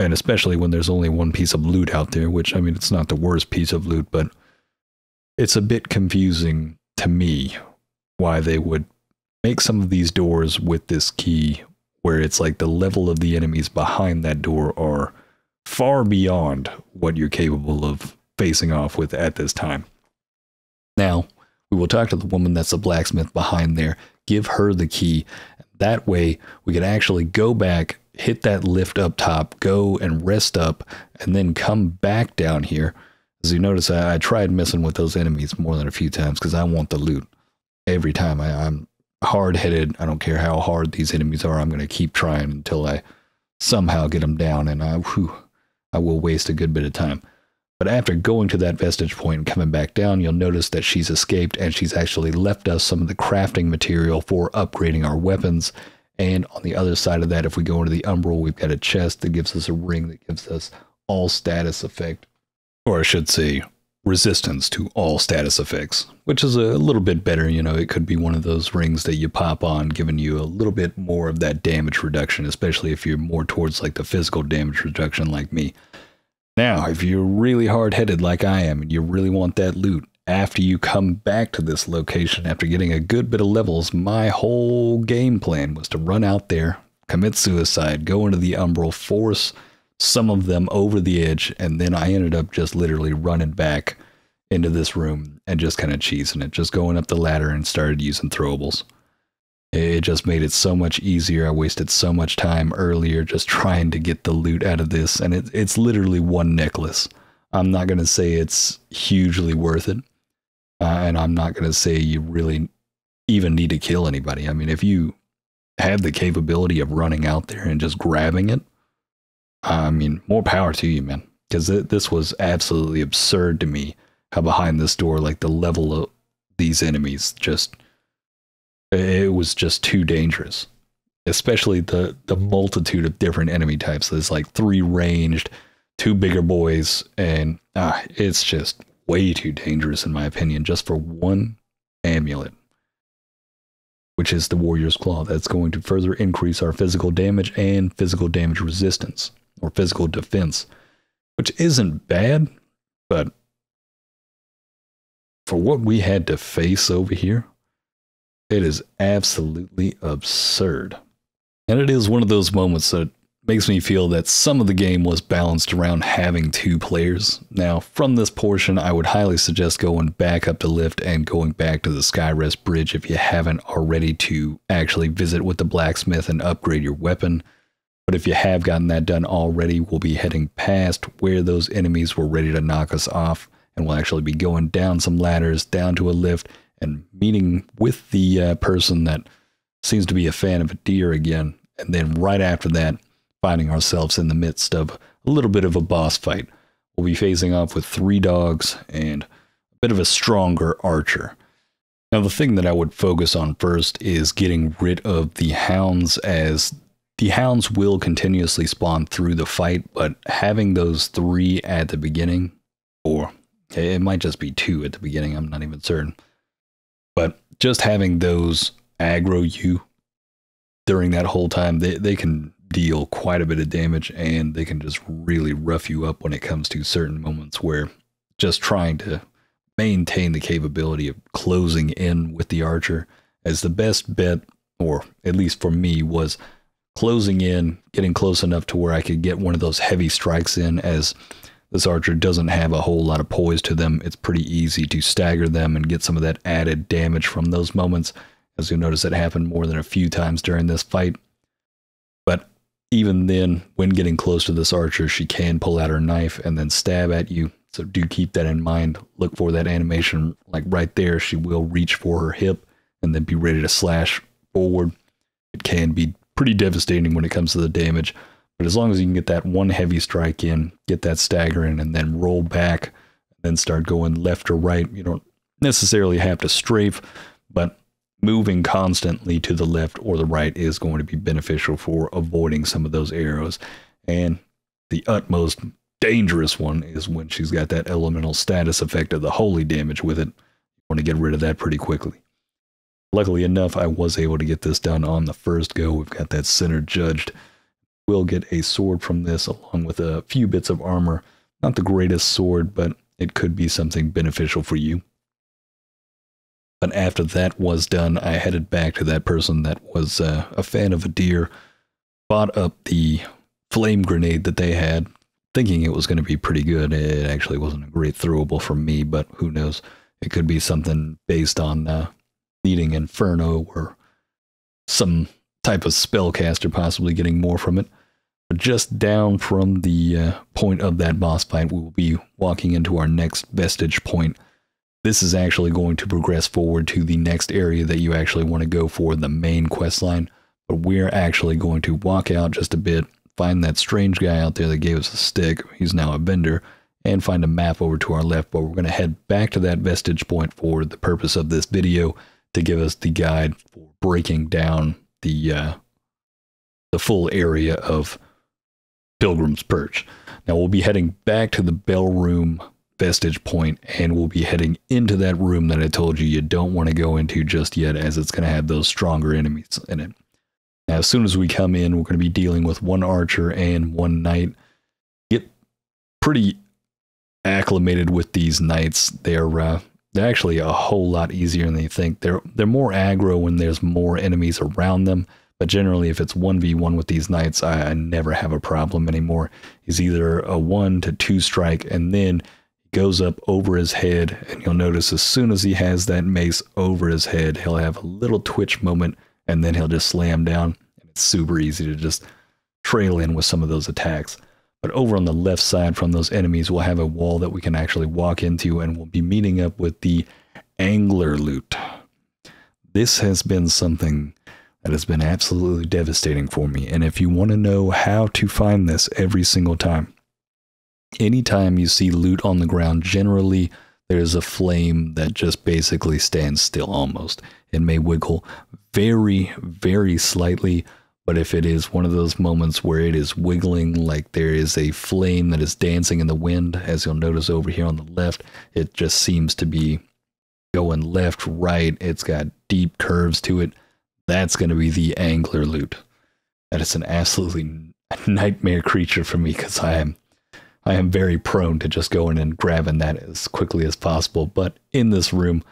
And especially when there's only one piece of loot out there, which I mean, it's not the worst piece of loot, but it's a bit confusing to me why they would make some of these doors with this key where it's like the level of the enemies behind that door are far beyond what you're capable of facing off with at this time. Now, we will talk to the woman that's the blacksmith behind there, give her the key. That way, we can actually go back, hit that lift up top, go and rest up, and then come back down here. As you notice, I, I tried messing with those enemies more than a few times because I want the loot every time. I, I'm hard headed. I don't care how hard these enemies are. I'm going to keep trying until I somehow get them down, and I, whew, I will waste a good bit of time. But after going to that vestige point and coming back down, you'll notice that she's escaped and she's actually left us some of the crafting material for upgrading our weapons. And on the other side of that, if we go into the umbral, we've got a chest that gives us a ring that gives us all status effect. Or I should say, resistance to all status effects, which is a little bit better. You know, it could be one of those rings that you pop on, giving you a little bit more of that damage reduction, especially if you're more towards like the physical damage reduction like me. Now, if you're really hard headed like I am and you really want that loot, after you come back to this location after getting a good bit of levels, my whole game plan was to run out there, commit suicide, go into the Umbral, force some of them over the edge, and then I ended up just literally running back into this room and just kind of cheesing it, just going up the ladder and started using throwables. It just made it so much easier. I wasted so much time earlier just trying to get the loot out of this, and it, it's literally one necklace. I'm not going to say it's hugely worth it, uh, and I'm not going to say you really even need to kill anybody. I mean, if you have the capability of running out there and just grabbing it, I mean, more power to you, man. Because this was absolutely absurd to me how behind this door, like the level of these enemies, just it was just too dangerous. Especially the the multitude of different enemy types. There's like three ranged, two bigger boys, and ah, it's just way too dangerous in my opinion, just for one amulet which is the Warrior's Claw. That's going to further increase our physical damage and physical damage resistance or physical defense, which isn't bad, but for what we had to face over here, it is absolutely absurd. And it is one of those moments that makes me feel that some of the game was balanced around having two players. Now, from this portion, I would highly suggest going back up the lift and going back to the Skyrest Bridge if you haven't already to actually visit with the blacksmith and upgrade your weapon. But if you have gotten that done already, we'll be heading past where those enemies were ready to knock us off, and we'll actually be going down some ladders, down to a lift, and meeting with the uh, person that seems to be a fan of a deer again. And then right after that, finding ourselves in the midst of a little bit of a boss fight. We'll be facing off with three dogs and a bit of a stronger archer. Now, the thing that I would focus on first is getting rid of the hounds, as the hounds will continuously spawn through the fight, but having those three at the beginning, or it might just be two at the beginning, I'm not even certain, but just having those aggro you during that whole time, they, they can deal quite a bit of damage and they can just really rough you up when it comes to certain moments where just trying to maintain the capability of closing in with the archer as the best bet or at least for me was closing in getting close enough to where I could get one of those heavy strikes in as this archer doesn't have a whole lot of poise to them it's pretty easy to stagger them and get some of that added damage from those moments as you'll notice it happened more than a few times during this fight but even then, when getting close to this archer, she can pull out her knife and then stab at you. So do keep that in mind. Look for that animation, like right there. She will reach for her hip and then be ready to slash forward. It can be pretty devastating when it comes to the damage, but as long as you can get that one heavy strike in, get that stagger in, and then roll back, and then start going left or right, you don't necessarily have to strafe, but moving constantly to the left or the right is going to be beneficial for avoiding some of those arrows. And the utmost dangerous one is when she's got that elemental status effect of the holy damage with it. You want to get rid of that pretty quickly. Luckily enough, I was able to get this done on the first go. We've got that center judged. We'll get a sword from this along with a few bits of armor. Not the greatest sword, but it could be something beneficial for you. But after that was done, I headed back to that person that was uh, a fan of a deer, bought up the flame grenade that they had, thinking it was going to be pretty good. It actually wasn't a great throwable for me, but who knows? It could be something based on uh, needing Inferno or some type of spellcaster possibly getting more from it. But just down from the uh, point of that boss fight, we will be walking into our next vestige point this is actually going to progress forward to the next area that you actually want to go for, the main quest line. But we're actually going to walk out just a bit, find that strange guy out there that gave us a stick. He's now a vendor. And find a map over to our left, but we're going to head back to that vestige point for the purpose of this video to give us the guide for breaking down the uh, the full area of Pilgrim's Perch. Now we'll be heading back to the bell room vestige point and we'll be heading into that room that I told you you don't want to go into just yet as it's going to have those stronger enemies in it. Now, as soon as we come in, we're going to be dealing with one archer and one knight. Get pretty acclimated with these knights. They're uh, they're actually a whole lot easier than you think. They're they're more aggro when there's more enemies around them, But generally, if it's 1v1 with these knights, I, I never have a problem anymore. He's either a 1 to 2 strike, and then he goes up over his head. And you'll notice as soon as he has that mace over his head, he'll have a little twitch moment, and then he'll just slam down. And it's super easy to just trail in with some of those attacks. But over on the left side from those enemies, we'll have a wall that we can actually walk into, and we'll be meeting up with the angler loot. This has been something that has been absolutely devastating for me. And if you want to know how to find this every single time, anytime you see loot on the ground, generally there's a flame that just basically stands still almost. It may wiggle very, very slightly, but if it is one of those moments where it is wiggling like there is a flame that is dancing in the wind, as you'll notice over here on the left, it just seems to be going left, right. It's got deep curves to it that's going to be the angler loot. That is an absolutely *laughs* nightmare creature for me because I am I am very prone to just going and grabbing that as quickly as possible. But in this room,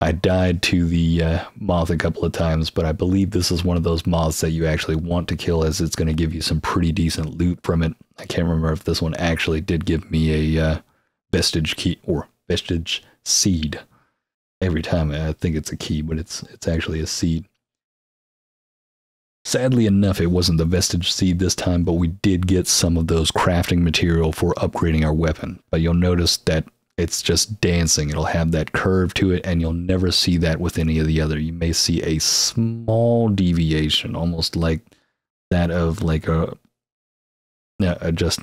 I died to the uh, moth a couple of times, but I believe this is one of those moths that you actually want to kill as it's going to give you some pretty decent loot from it. I can't remember if this one actually did give me a uh, vestige key or vestige seed. Every time I think it's a key, but it's it's actually a seed. Sadly enough, it wasn't the vestige seed this time, but we did get some of those crafting material for upgrading our weapon. But you'll notice that it's just dancing. It'll have that curve to it, and you'll never see that with any of the other. You may see a small deviation, almost like that of like a, a just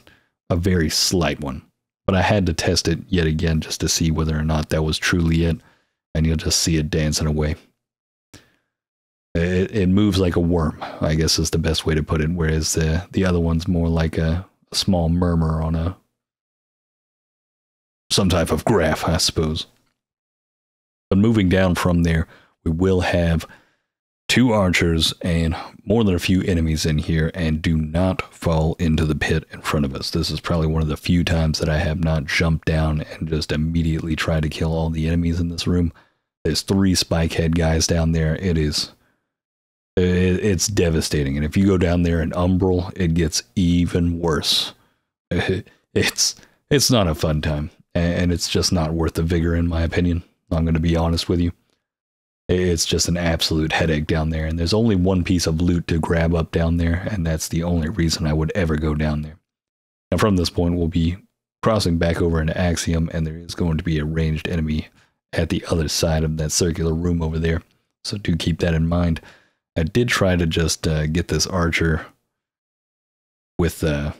a very slight one. But I had to test it yet again just to see whether or not that was truly it, and you'll just see it dancing away. It, it moves like a worm, I guess is the best way to put it. Whereas the the other one's more like a, a small murmur on a some type of graph, I suppose. But moving down from there, we will have two archers and more than a few enemies in here and do not fall into the pit in front of us. This is probably one of the few times that I have not jumped down and just immediately tried to kill all the enemies in this room. There's three spikehead guys down there. It is it's devastating. And if you go down there in Umbral, it gets even worse. *laughs* it's it's not a fun time, and it's just not worth the vigor, in my opinion. I'm going to be honest with you. It's just an absolute headache down there, and there's only one piece of loot to grab up down there, and that's the only reason I would ever go down there. Now, from this point, we'll be crossing back over into Axiom, and there is going to be a ranged enemy at the other side of that circular room over there. So do keep that in mind. I did try to just uh, get this archer with the uh,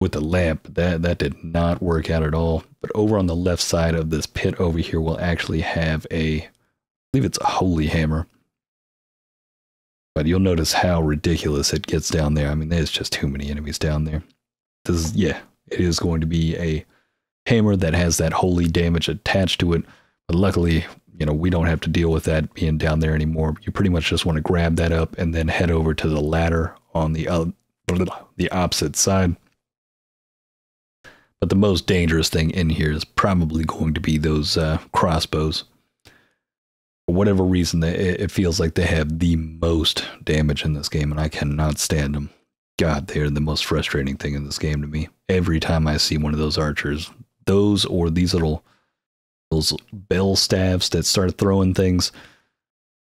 with the lamp. That that did not work out at all. But over on the left side of this pit over here, we'll actually have a, I believe it's a holy hammer. But you'll notice how ridiculous it gets down there. I mean, there's just too many enemies down there. This is, yeah, it is going to be a hammer that has that holy damage attached to it. But luckily, you know, we don't have to deal with that being down there anymore. You pretty much just want to grab that up and then head over to the ladder on the uh, the opposite side. But the most dangerous thing in here is probably going to be those uh, crossbows. For whatever reason, they, it feels like they have the most damage in this game, and I cannot stand them. God, they're the most frustrating thing in this game to me. Every time I see one of those archers, those or these little those bell staves that start throwing things.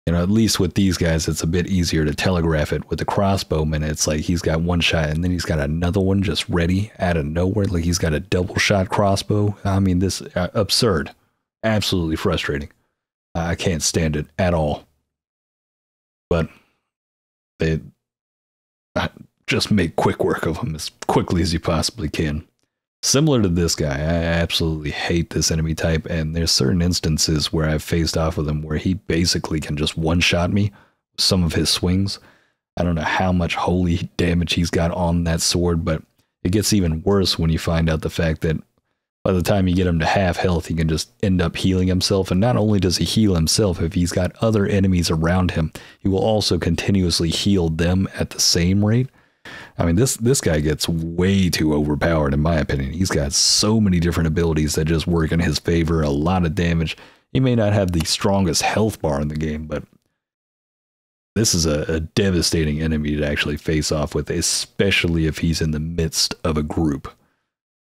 You know, at least with these guys, it's a bit easier to telegraph it. With the crossbowman, it's like he's got one shot and then he's got another one just ready out of nowhere. Like he's got a double shot crossbow. I mean, this uh, absurd, absolutely frustrating. I can't stand it at all. But they just make quick work of them as quickly as you possibly can. Similar to this guy, I absolutely hate this enemy type, and there's certain instances where I've faced off with him where he basically can just one-shot me some of his swings. I don't know how much holy damage he's got on that sword, but it gets even worse when you find out the fact that by the time you get him to half health, he can just end up healing himself. And not only does he heal himself, if he's got other enemies around him, he will also continuously heal them at the same rate. I mean, this this guy gets way too overpowered in my opinion. He's got so many different abilities that just work in his favor, a lot of damage. He may not have the strongest health bar in the game, but this is a, a, devastating enemy to actually face off with, especially if he's in the midst of a group.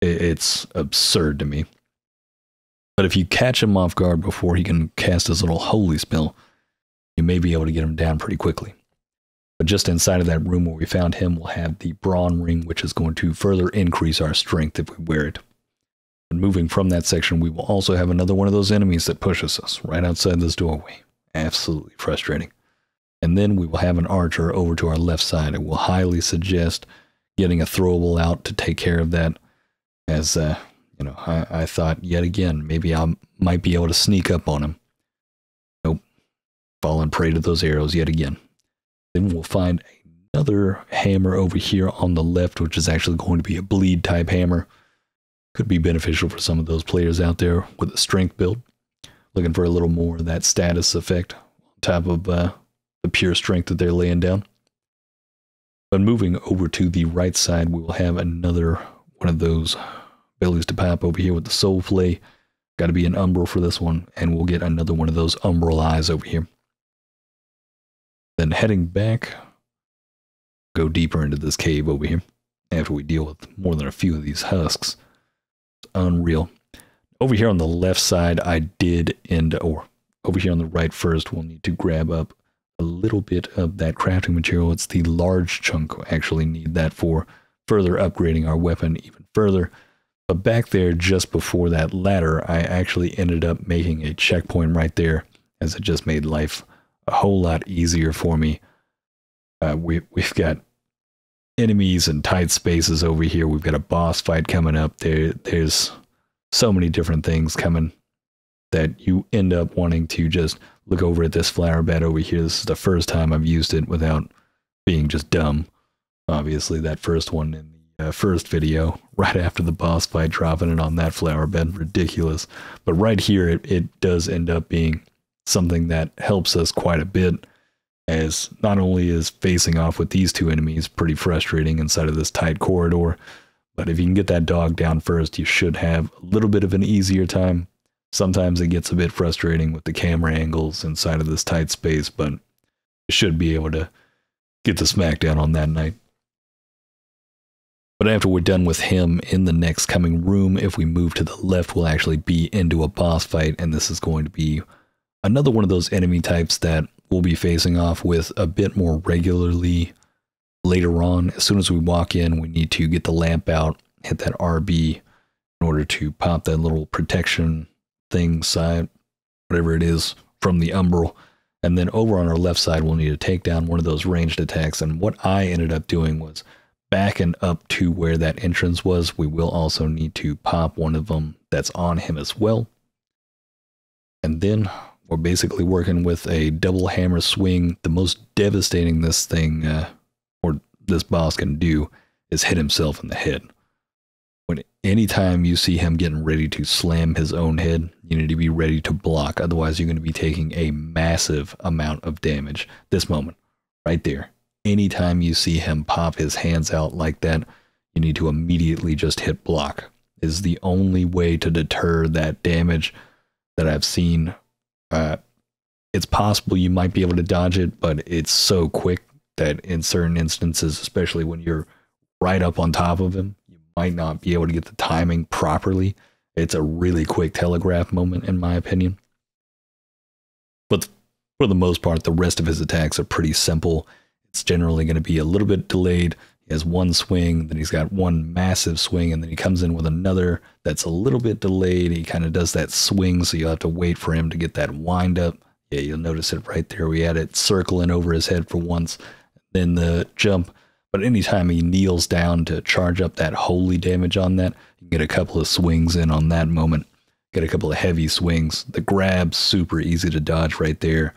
It's absurd to me. But if you catch him off guard before he can cast his little holy spell, you may be able to get him down pretty quickly. But just inside of that room where we found him, we'll have the Brawn Ring, which is going to further increase our strength if we wear it. And moving from that section, we will also have another one of those enemies that pushes us right outside this doorway. Absolutely frustrating. And then we will have an archer over to our left side. It will highly suggest getting a throwable out to take care of that. As, uh, you know, I, I thought yet again, maybe I might be able to sneak up on him. Nope. Fallen prey to those arrows yet again. Then we'll find another hammer over here on the left, which is actually going to be a bleed type hammer. Could be beneficial for some of those players out there with a strength build. Looking for a little more of that status effect on top of uh, the pure strength that they're laying down. But moving over to the right side, we will have another one of those bellies to pop over here with the soul flay. Got to be an umbral for this one, and we'll get another one of those umbral eyes over here. Then heading back, go deeper into this cave over here after we deal with more than a few of these husks. It's unreal. Over here on the left side, I did end, or over here on the right first, we'll need to grab up a little bit of that crafting material. It's the large chunk. We actually need that for further upgrading our weapon even further. But back there, just before that ladder, I actually ended up making a checkpoint right there, as it just made life a whole lot easier for me. Uh, we, we've got enemies and tight spaces over here. We've got a boss fight coming up. There, there's so many different things coming that you end up wanting to just look over at this flower bed over here. This is the first time I've used it without being just dumb. Obviously, that first one in the uh, first video, *laughs* right after the boss fight, dropping it on that flower bed, ridiculous. But right here, it, it does end up being something that helps us quite a bit as not only is facing off with these two enemies pretty frustrating inside of this tight corridor, but if you can get that dog down first, you should have a little bit of an easier time Sometimes it gets a bit frustrating with the camera angles inside of this tight space, but you should be able to get the smackdown on that knight. But after we're done with him in the next coming room, if we move to the left, we'll actually be into a boss fight, and this is going to be another one of those enemy types that we'll be facing off with a bit more regularly later on. As soon as we walk in, we need to get the lamp out, hit that RB in order to pop that little protection thing side, whatever it is, from the umbral. And then over on our left side, we'll need to take down one of those ranged attacks. And what I ended up doing was backing up to where that entrance was. We will also need to pop one of them that's on him as well. And then we're basically working with a double hammer swing. The most devastating this thing uh, or this boss can do is hit himself in the head when anytime you see him getting ready to slam his own head, you need to be ready to block. Otherwise, you're going to be taking a massive amount of damage. This moment, right there. Anytime you see him pop his hands out like that, you need to immediately just hit block. Is the only way to deter that damage that I've seen. Uh, it's possible you might be able to dodge it, but it's so quick that in certain instances, especially when you're right up on top of him, you might not be able to get the timing properly. It's a really quick telegraph moment, in my opinion. But for the most part, the rest of his attacks are pretty simple. It's generally going to be a little bit delayed. He has one swing, then he's got one massive swing, and then he comes in with another that's a little bit delayed. He kind of does that swing, so you'll have to wait for him to get that wind up. Yeah, you'll notice it right there. We had it circling over his head for once. Then the jump but anytime he kneels down to charge up that holy damage on that, you get a couple of swings in on that moment. Get a couple of heavy swings. The grab, super easy to dodge right there.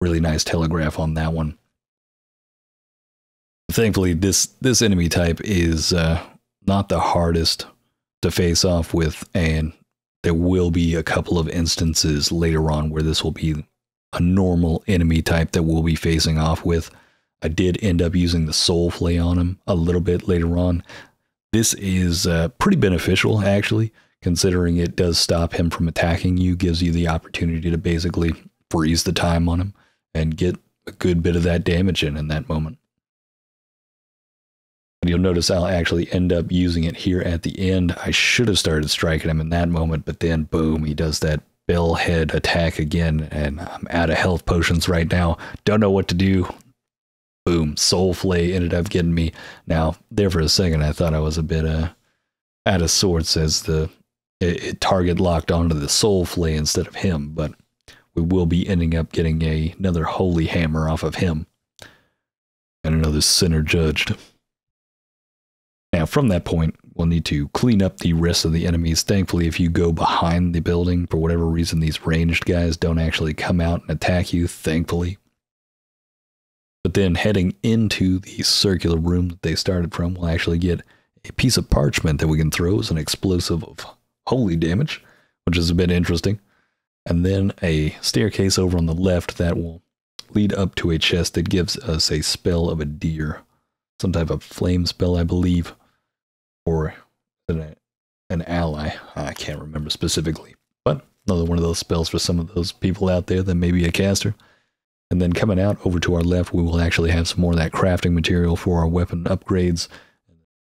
Really nice telegraph on that one. Thankfully, this this enemy type is uh, not the hardest to face off with, and there will be a couple of instances later on where this will be a normal enemy type that we'll be facing off with. I did end up using the soul flay on him a little bit later on. This is uh, pretty beneficial, actually, considering it does stop him from attacking you, gives you the opportunity to basically freeze the time on him and get a good bit of that damage in in that moment. And you'll notice I'll actually end up using it here at the end. I should have started striking him in that moment, but then boom, he does that bell head attack again, and I'm out of health potions right now. Don't know what to do. Boom, soul flay ended up getting me. Now, there for a second, I thought I was a bit uh, out of sorts as the it, it target locked onto the soul flay instead of him, but we will be ending up getting a, another holy hammer off of him and another sinner judged. Now, from that point, we'll need to clean up the rest of the enemies. Thankfully, if you go behind the building, for whatever reason, these ranged guys don't actually come out and attack you, thankfully. But then heading into the circular room that they started from, we'll actually get a piece of parchment that we can throw as an explosive of holy damage, which is a bit interesting. And then a staircase over on the left that will lead up to a chest that gives us a spell of a deer. Some type of flame spell, I believe. Or an, an ally. I can't remember specifically. But another one of those spells for some of those people out there that may be a caster. And then coming out over to our left, we will actually have some more of that crafting material for our weapon upgrades.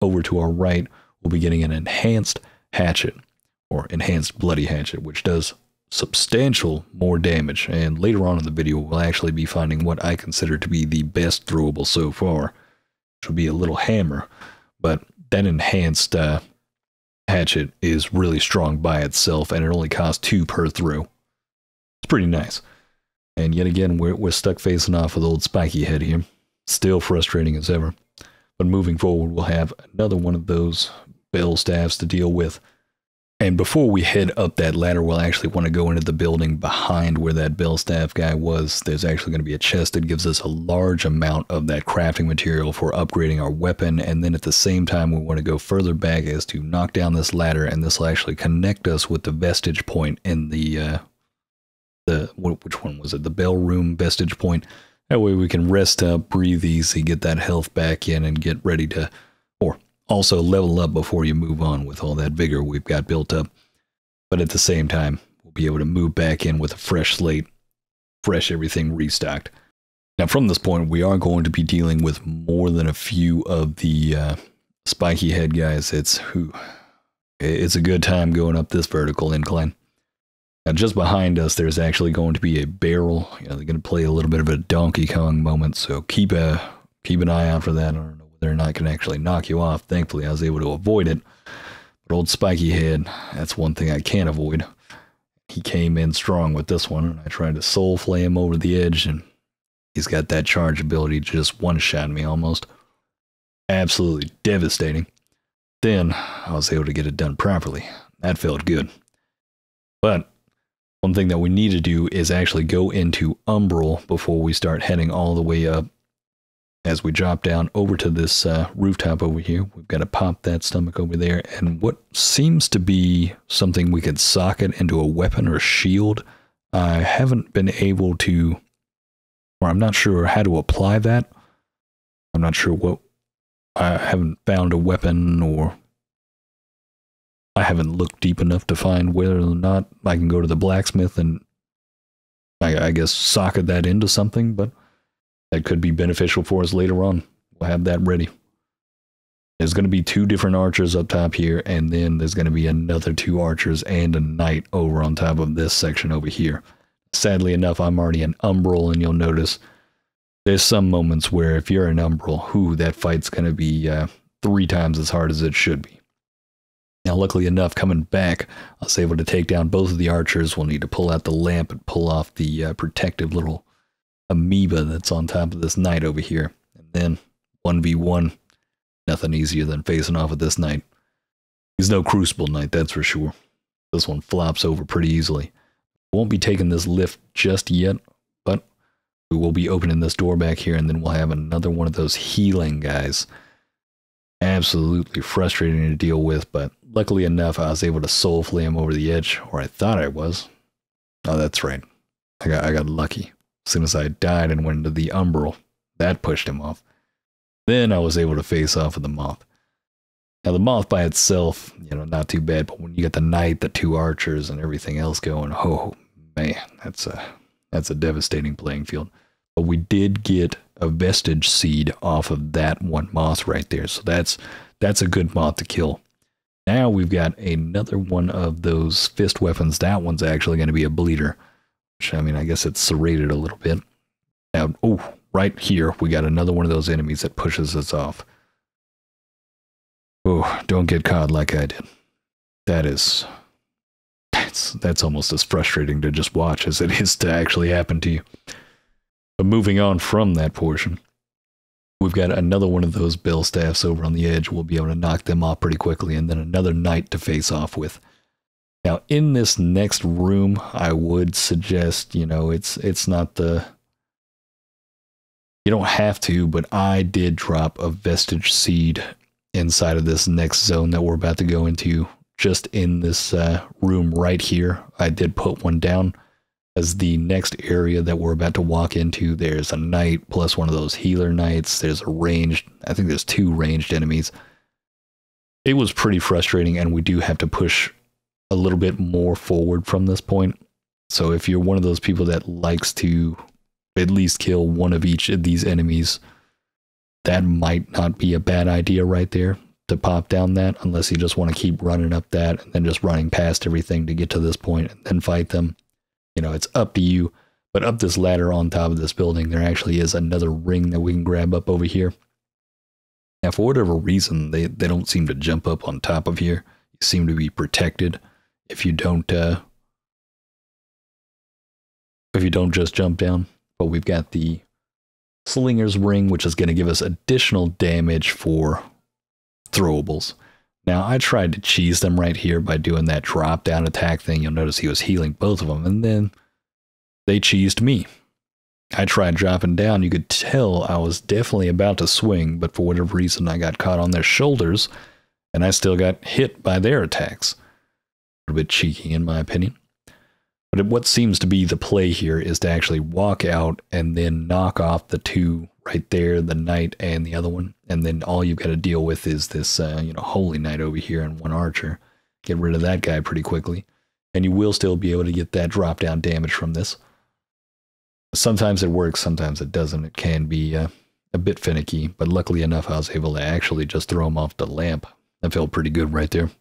Over to our right, we'll be getting an enhanced hatchet or enhanced bloody hatchet, which does substantial more damage. And later on in the video, we'll actually be finding what I consider to be the best throwable so far, which will be a little hammer. But that enhanced uh, hatchet is really strong by itself, and it only costs two per throw. It's pretty nice. And yet again, we're, we're stuck facing off with old Spiky Head here. Still frustrating as ever. But moving forward, we'll have another one of those bell staffs to deal with. And before we head up that ladder, we'll actually want to go into the building behind where that bell staff guy was. There's actually going to be a chest that gives us a large amount of that crafting material for upgrading our weapon. And then at the same time, we want to go further back as to knock down this ladder, and this will actually connect us with the vestige point in the uh, the which one was it? The bell room vestige point. That way we can rest up, breathe easy, get that health back in, and get ready to also level up before you move on with all that vigor we've got built up. But at the same time, we'll be able to move back in with a fresh slate, fresh everything restocked. Now, from this point, we are going to be dealing with more than a few of the uh, spiky head guys. It's who. It's a good time going up this vertical incline. Now, just behind us, there's actually going to be a barrel. You know, they're going to play a little bit of a Donkey Kong moment, so keep a keep an eye out for that. I don't know they're not going to actually knock you off. Thankfully, I was able to avoid it. But old Spiky Head, that's one thing I can't avoid. He came in strong with this one, and I tried to soul flay him over the edge, and he's got that charge ability to just one shot me almost. Absolutely devastating. Then I was able to get it done properly. That felt good. But one thing that we need to do is actually go into Umbral before we start heading all the way up as we drop down over to this uh, rooftop over here. We've got to pop that stomach over there. And what seems to be something we could socket into a weapon or shield, I haven't been able to, or I'm not sure how to apply that. I'm not sure what, I haven't found a weapon or I haven't looked deep enough to find whether or not I can go to the blacksmith and I, I guess socket that into something, but that could be beneficial for us later on. We'll have that ready. There's going to be two different archers up top here, and then there's going to be another two archers and a knight over on top of this section over here. Sadly enough, I'm already an umbral, and you'll notice there's some moments where if you're an umbral, who that fight's going to be uh, three times as hard as it should be. Now, luckily enough, coming back, I was able to take down both of the archers. We'll need to pull out the lamp and pull off the uh, protective little amoeba that's on top of this knight over here. And then 1v1, nothing easier than facing off with this knight. He's no crucible knight, that's for sure. This one flops over pretty easily. Won't be taking this lift just yet, but we will be opening this door back here, and then we'll have another one of those healing guys. Absolutely frustrating to deal with, but luckily enough, I was able to soul him over the edge, or I thought I was. Oh, that's right. I got I got lucky. As soon as I died and went into the umbral, that pushed him off. Then I was able to face off with the moth. Now the moth by itself, you know, not too bad, but when you get the knight, the two archers, and everything else going, oh man, that's a that's a devastating playing field. But we did get a vestige seed off of that one moth right there. So that's that's a good moth to kill. Now we've got another one of those fist weapons. That one's actually going to be a bleeder. Which, I mean, I guess it's serrated a little bit. Now, oh, right here, we got another one of those enemies that pushes us off. Oh, don't get caught like I did. That is that's that's almost as frustrating to just watch as it is to actually happen to you. But moving on from that portion, we've got another one of those bell staffs over on the edge. We'll be able to knock them off pretty quickly, and then another knight to face off with. Now, in this next room, I would suggest, you know, it's it's not the you don't have to, but I did drop a vestige seed inside of this next zone that we're about to go into just in this uh, room right here. I did put one down as the next area that we're about to walk into. There's a knight plus one of those healer knights. There's a ranged, I think there's two ranged enemies. It was pretty frustrating, and we do have to push a little bit more forward from this point. So if you're one of those people that likes to at least kill one of each of these enemies, that might not be a bad idea right there to pop down that unless you just want to keep running up that and then just running past everything to get to this point and then fight them. You know, it's up to you. But up this ladder on top of this building, there actually is another ring that we can grab up over here. Now, for whatever reason, they, they don't seem to jump up on top of here. You seem to be protected if you don't uh, if you don't just jump down. But we've got the Slinger's Ring, which is going to give us additional damage for throwables. Now, I tried to cheese them right here by doing that drop down attack thing. You'll notice he was healing both of them, and then they cheesed me. I tried dropping down. You could tell I was definitely about to swing, but for whatever reason, I got caught on their shoulders, and I still got hit by their attacks. Bit cheeky, in my opinion. But what seems to be the play here is to actually walk out and then knock off the two right there, the knight and the other one. And then all you've got to deal with is this, uh, you know, holy knight over here and one archer. Get rid of that guy pretty quickly. And you will still be able to get that drop down damage from this. Sometimes it works, sometimes it doesn't. It can be uh, a bit finicky, but luckily enough, I was able to actually just throw him off the lamp. That felt pretty good right there.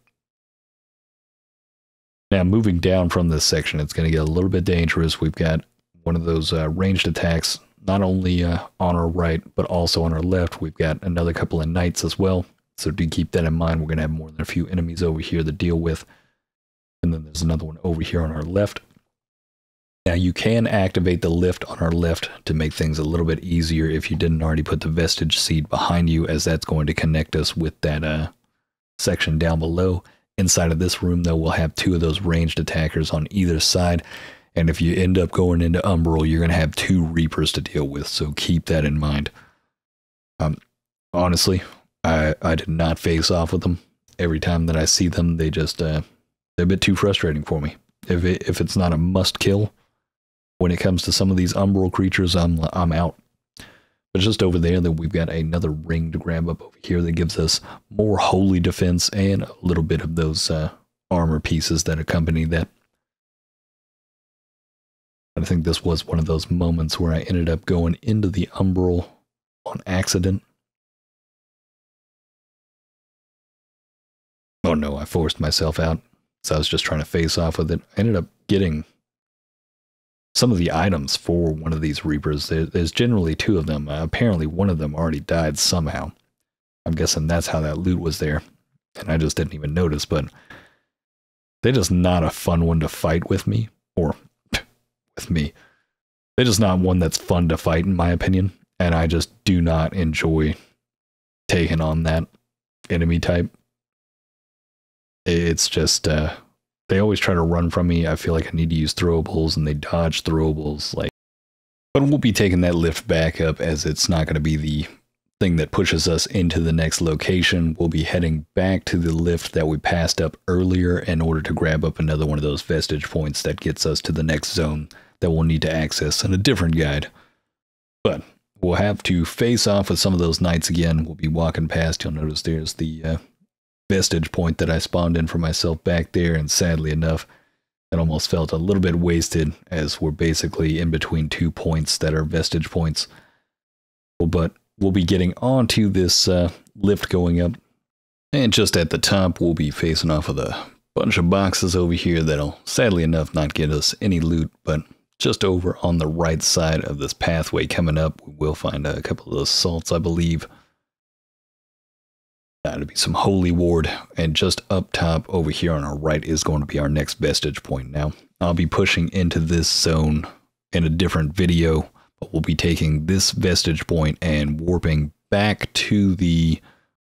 Now, moving down from this section, it's going to get a little bit dangerous. We've got one of those uh, ranged attacks, not only uh, on our right, but also on our left. We've got another couple of knights as well. So do keep that in mind. We're going to have more than a few enemies over here to deal with. And then there's another one over here on our left. Now, you can activate the lift on our left to make things a little bit easier if you didn't already put the vestige seed behind you, as that's going to connect us with that uh, section down below. Inside of this room, though, we'll have two of those ranged attackers on either side. And if you end up going into Umbral, you're going to have two Reapers to deal with, so keep that in mind. Um, honestly, I, I did not face off with them. Every time that I see them, they just, uh, they're a bit too frustrating for me. If, it, if it's not a must kill, when it comes to some of these Umbral creatures, I'm, I'm out. But just over there that we've got another ring to grab up over here that gives us more holy defense and a little bit of those uh, armor pieces that accompany that. I think this was one of those moments where I ended up going into the umbral on accident. Oh no, I forced myself out. So I was just trying to face off with it. I ended up getting some of the items for one of these Reapers. there's generally two of them. Uh, apparently, one of them already died somehow. I'm guessing that's how that loot was there. And I just didn't even notice, but they're just not a fun one to fight with me. Or *laughs* with me. They're just not one that's fun to fight, in my opinion. And I just do not enjoy taking on that enemy type. It's just, uh, they always try to run from me. I feel like I need to use throwables and they dodge throwables. Like, but we'll be taking that lift back up as it's not going to be the thing that pushes us into the next location. We'll be heading back to the lift that we passed up earlier in order to grab up another one of those vestige points that gets us to the next zone that we'll need to access in a different guide. But we'll have to face off with some of those knights again. We'll be walking past. You'll notice there's the uh, vestige point that I spawned in for myself back there, and sadly enough, It almost felt a little bit wasted as we're basically in between two points that are vestige points. But we'll be getting onto this uh, lift going up. And just at the top, we'll be facing off with a bunch of boxes over here that'll sadly enough not get us any loot, but just over on the right side of this pathway coming up, we will find a couple of salts, I believe. Uh, That'll be some Holy Ward, and just up top over here on our right is going to be our next vestige point. Now, I'll be pushing into this zone in a different video, but we'll be taking this vestige point and warping back to the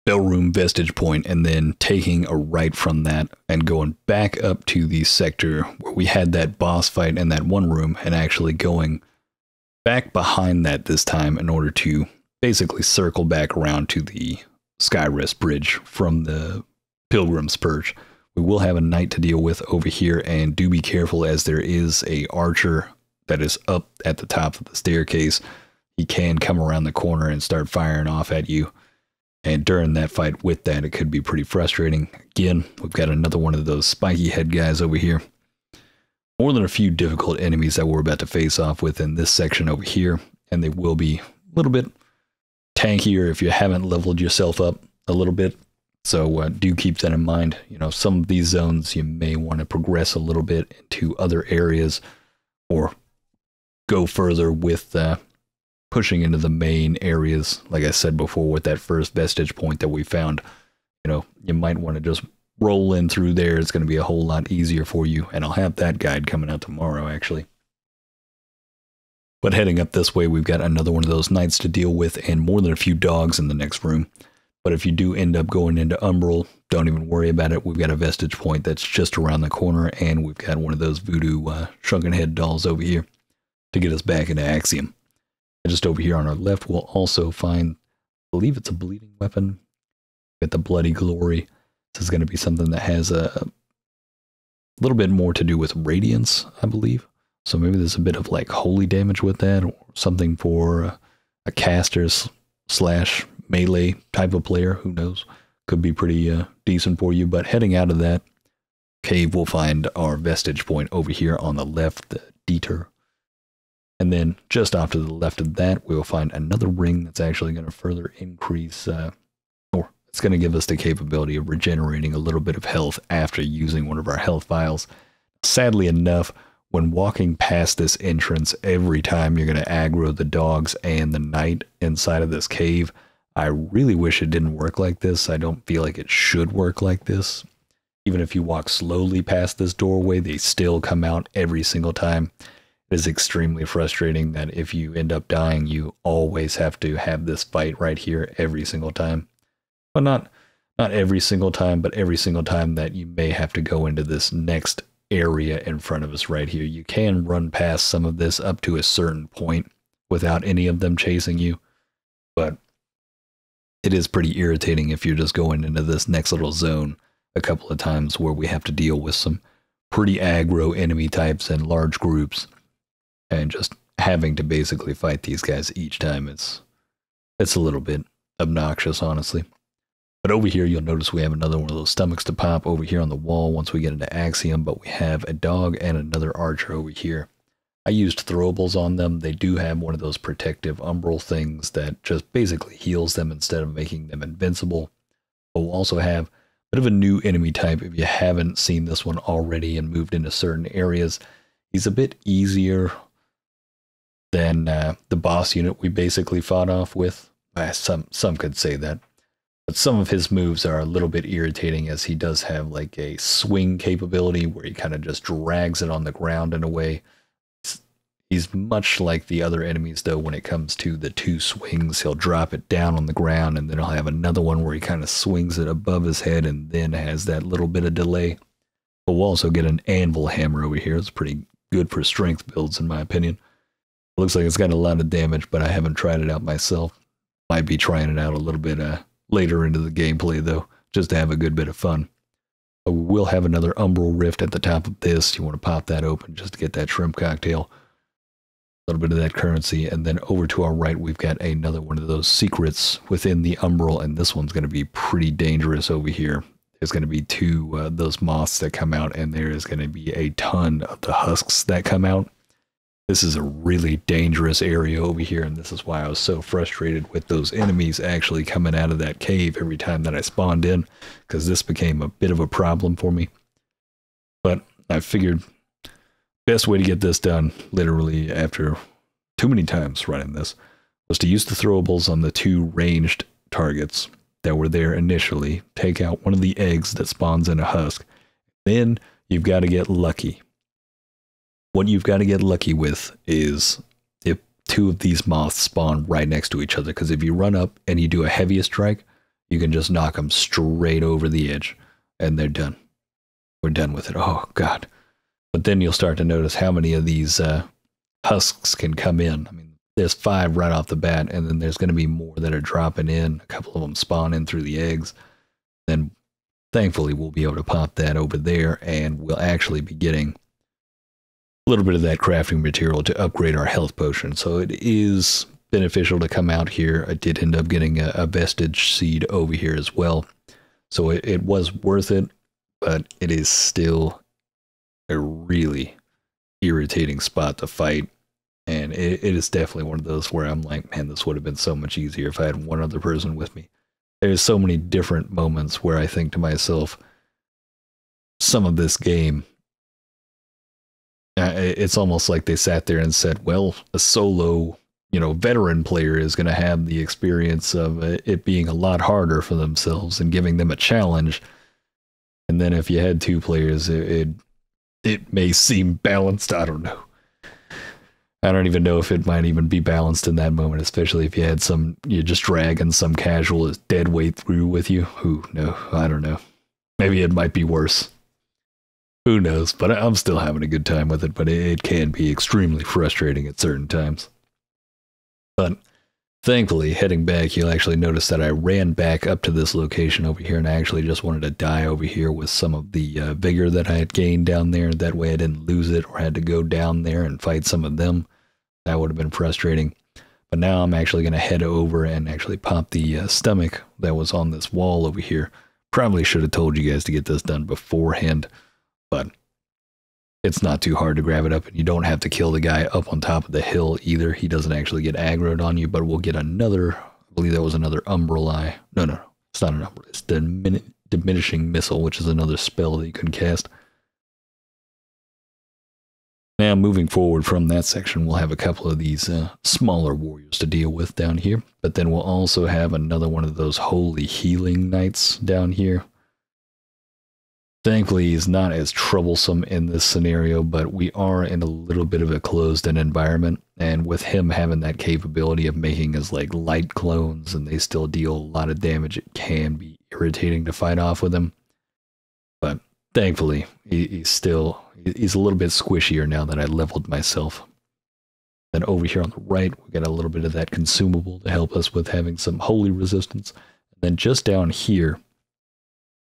bell room vestige point and then taking a right from that and going back up to the sector where we had that boss fight in that one room and actually going back behind that this time in order to basically circle back around to the Skyrest Bridge from the Pilgrim's Perch. We will have a knight to deal with over here, and do be careful as there is a archer that is up at the top of the staircase. He can come around the corner and start firing off at you. And during that fight with that, it could be pretty frustrating. Again, we've got another one of those spiky head guys over here. More than a few difficult enemies that we're about to face off with in this section over here, and they will be a little bit tankier if you haven't leveled yourself up a little bit. So uh, do keep that in mind. You know, some of these zones you may want to progress a little bit into other areas or go further with uh, pushing into the main areas. Like I said before, with that first vestige point that we found, you know, you might want to just roll in through there. It's going to be a whole lot easier for you. And I'll have that guide coming out tomorrow, actually. But heading up this way, we've got another one of those knights to deal with and more than a few dogs in the next room. But if you do end up going into Umbral, don't even worry about it. We've got a vestige point that's just around the corner, and we've got one of those voodoo uh, shrunken head dolls over here to get us back into Axiom. And just over here on our left, we'll also find, I believe it's a bleeding weapon. Get the Bloody Glory. This is going to be something that has a little bit more to do with radiance, I believe. So maybe there's a bit of like holy damage with that, or something for a, a caster's slash melee type of player. Who knows? Could be pretty uh, decent for you. But heading out of that cave, we'll find our vestige point over here on the left, the deter. And then just off to the left of that, we will find another ring that's actually going to further increase, uh, or it's going to give us the capability of regenerating a little bit of health after using one of our health vials. Sadly enough, when walking past this entrance, every time you're going to aggro the dogs and the knight inside of this cave, I really wish it didn't work like this. I don't feel like it should work like this. Even if you walk slowly past this doorway, they still come out every single time. It is extremely frustrating that if you end up dying, you always have to have this fight right here every single time. But not not every single time, but every single time that you may have to go into this next area in front of us right here. You can run past some of this up to a certain point without any of them chasing you, but it is pretty irritating if you're just going into this next little zone a couple of times where we have to deal with some pretty aggro enemy types and large groups and just having to basically fight these guys each time it's it's a little bit obnoxious honestly but over here, you'll notice we have another one of those stomachs to pop over here on the wall once we get into Axiom, but we have a dog and another archer over here. I used throwables on them. They do have one of those protective umbral things that just basically heals them instead of making them invincible. But we'll also have a bit of a new enemy type if you haven't seen this one already and moved into certain areas. He's a bit easier than uh, the boss unit we basically fought off with. Uh, some some could say that. But some of his moves are a little bit irritating as he does have like a swing capability where he kind of just drags it on the ground in a way. He's much like the other enemies though when it comes to the two swings. He'll drop it down on the ground and then he'll have another one where he kind of swings it above his head and then has that little bit of delay. But we'll also get an anvil hammer over here. It's pretty good for strength builds in my opinion. Looks like it's got a lot of damage, but I haven't tried it out myself. Might be trying it out a little bit uh, later into the gameplay, though, just to have a good bit of fun. But we will have another Umbral Rift at the top of this. You want to pop that open just to get that shrimp cocktail. A little bit of that currency. And then over to our right, we've got another one of those secrets within the Umbral. And this one's going to be pretty dangerous over here. There's going to be two uh, those moths that come out, and there is going to be a ton of the husks that come out. This is a really dangerous area over here, and this is why I was so frustrated with those enemies actually coming out of that cave every time that I spawned in, because this became a bit of a problem for me. But I figured best way to get this done, literally after too many times running this, was to use the throwables on the two ranged targets that were there initially, take out one of the eggs that spawns in a husk. Then you've got to get lucky what you've got to get lucky with is if two of these moths spawn right next to each other. Because if you run up and you do a heaviest strike, you can just knock them straight over the edge and they're done. We're done with it. Oh, God. But then you'll start to notice how many of these uh, husks can come in. I mean, there's five right off the bat, and then there's going to be more that are dropping in. A couple of them spawn in through the eggs. Then, thankfully, we'll be able to pop that over there, and we'll actually be getting little bit of that crafting material to upgrade our health potion. So it is beneficial to come out here. I did end up getting a, a vestige seed over here as well. So it, it was worth it, but it is still a really irritating spot to fight. And it, it is definitely one of those where I'm like, man, this would have been so much easier if I had one other person with me. There's so many different moments where I think to myself, some of this game Uh, it's almost like they sat there and said, well, a solo, you know, veteran player is going to have the experience of uh, it being a lot harder for themselves and giving them a challenge. And then if you had two players, it, it, it may seem balanced. I don't know. I don't even know if it might even be balanced in that moment, especially if you had some, you're just dragging some casual dead weight through with you. Who, no, I don't know. Maybe it might be worse who knows? But I'm still having a good time with it, but it can be extremely frustrating at certain times. But thankfully, heading back, you'll actually notice that I ran back up to this location over here and I actually just wanted to die over here with some of the uh, vigor that I had gained down there. That way I didn't lose it or had to go down there and fight some of them. That would have been frustrating. But now I'm actually going to head over and actually pop the uh, stomach that was on this wall over here. Probably should have told you guys to get this done beforehand but it's not too hard to grab it up and you don't have to kill the guy up on top of the hill either. He doesn't actually get aggroed on you, but we'll get another, I believe that was another Umbrali. No, no, no, it's not an Umbral. It's the diminishing missile, which is another spell that you can cast. Now, moving forward from that section, we'll have a couple of these uh, smaller warriors to deal with down here. But then we'll also have another one of those holy healing knights down here. Thankfully, he's not as troublesome in this scenario, but we are in a little bit of a closed in environment. And with him having that capability of making his like light clones and they still deal a lot of damage, it can be irritating to fight off with him. But thankfully, he, he's still he's a little bit squishier now that I leveled myself. Then over here on the right, we got a little bit of that consumable to help us with having some holy resistance. And then just down here,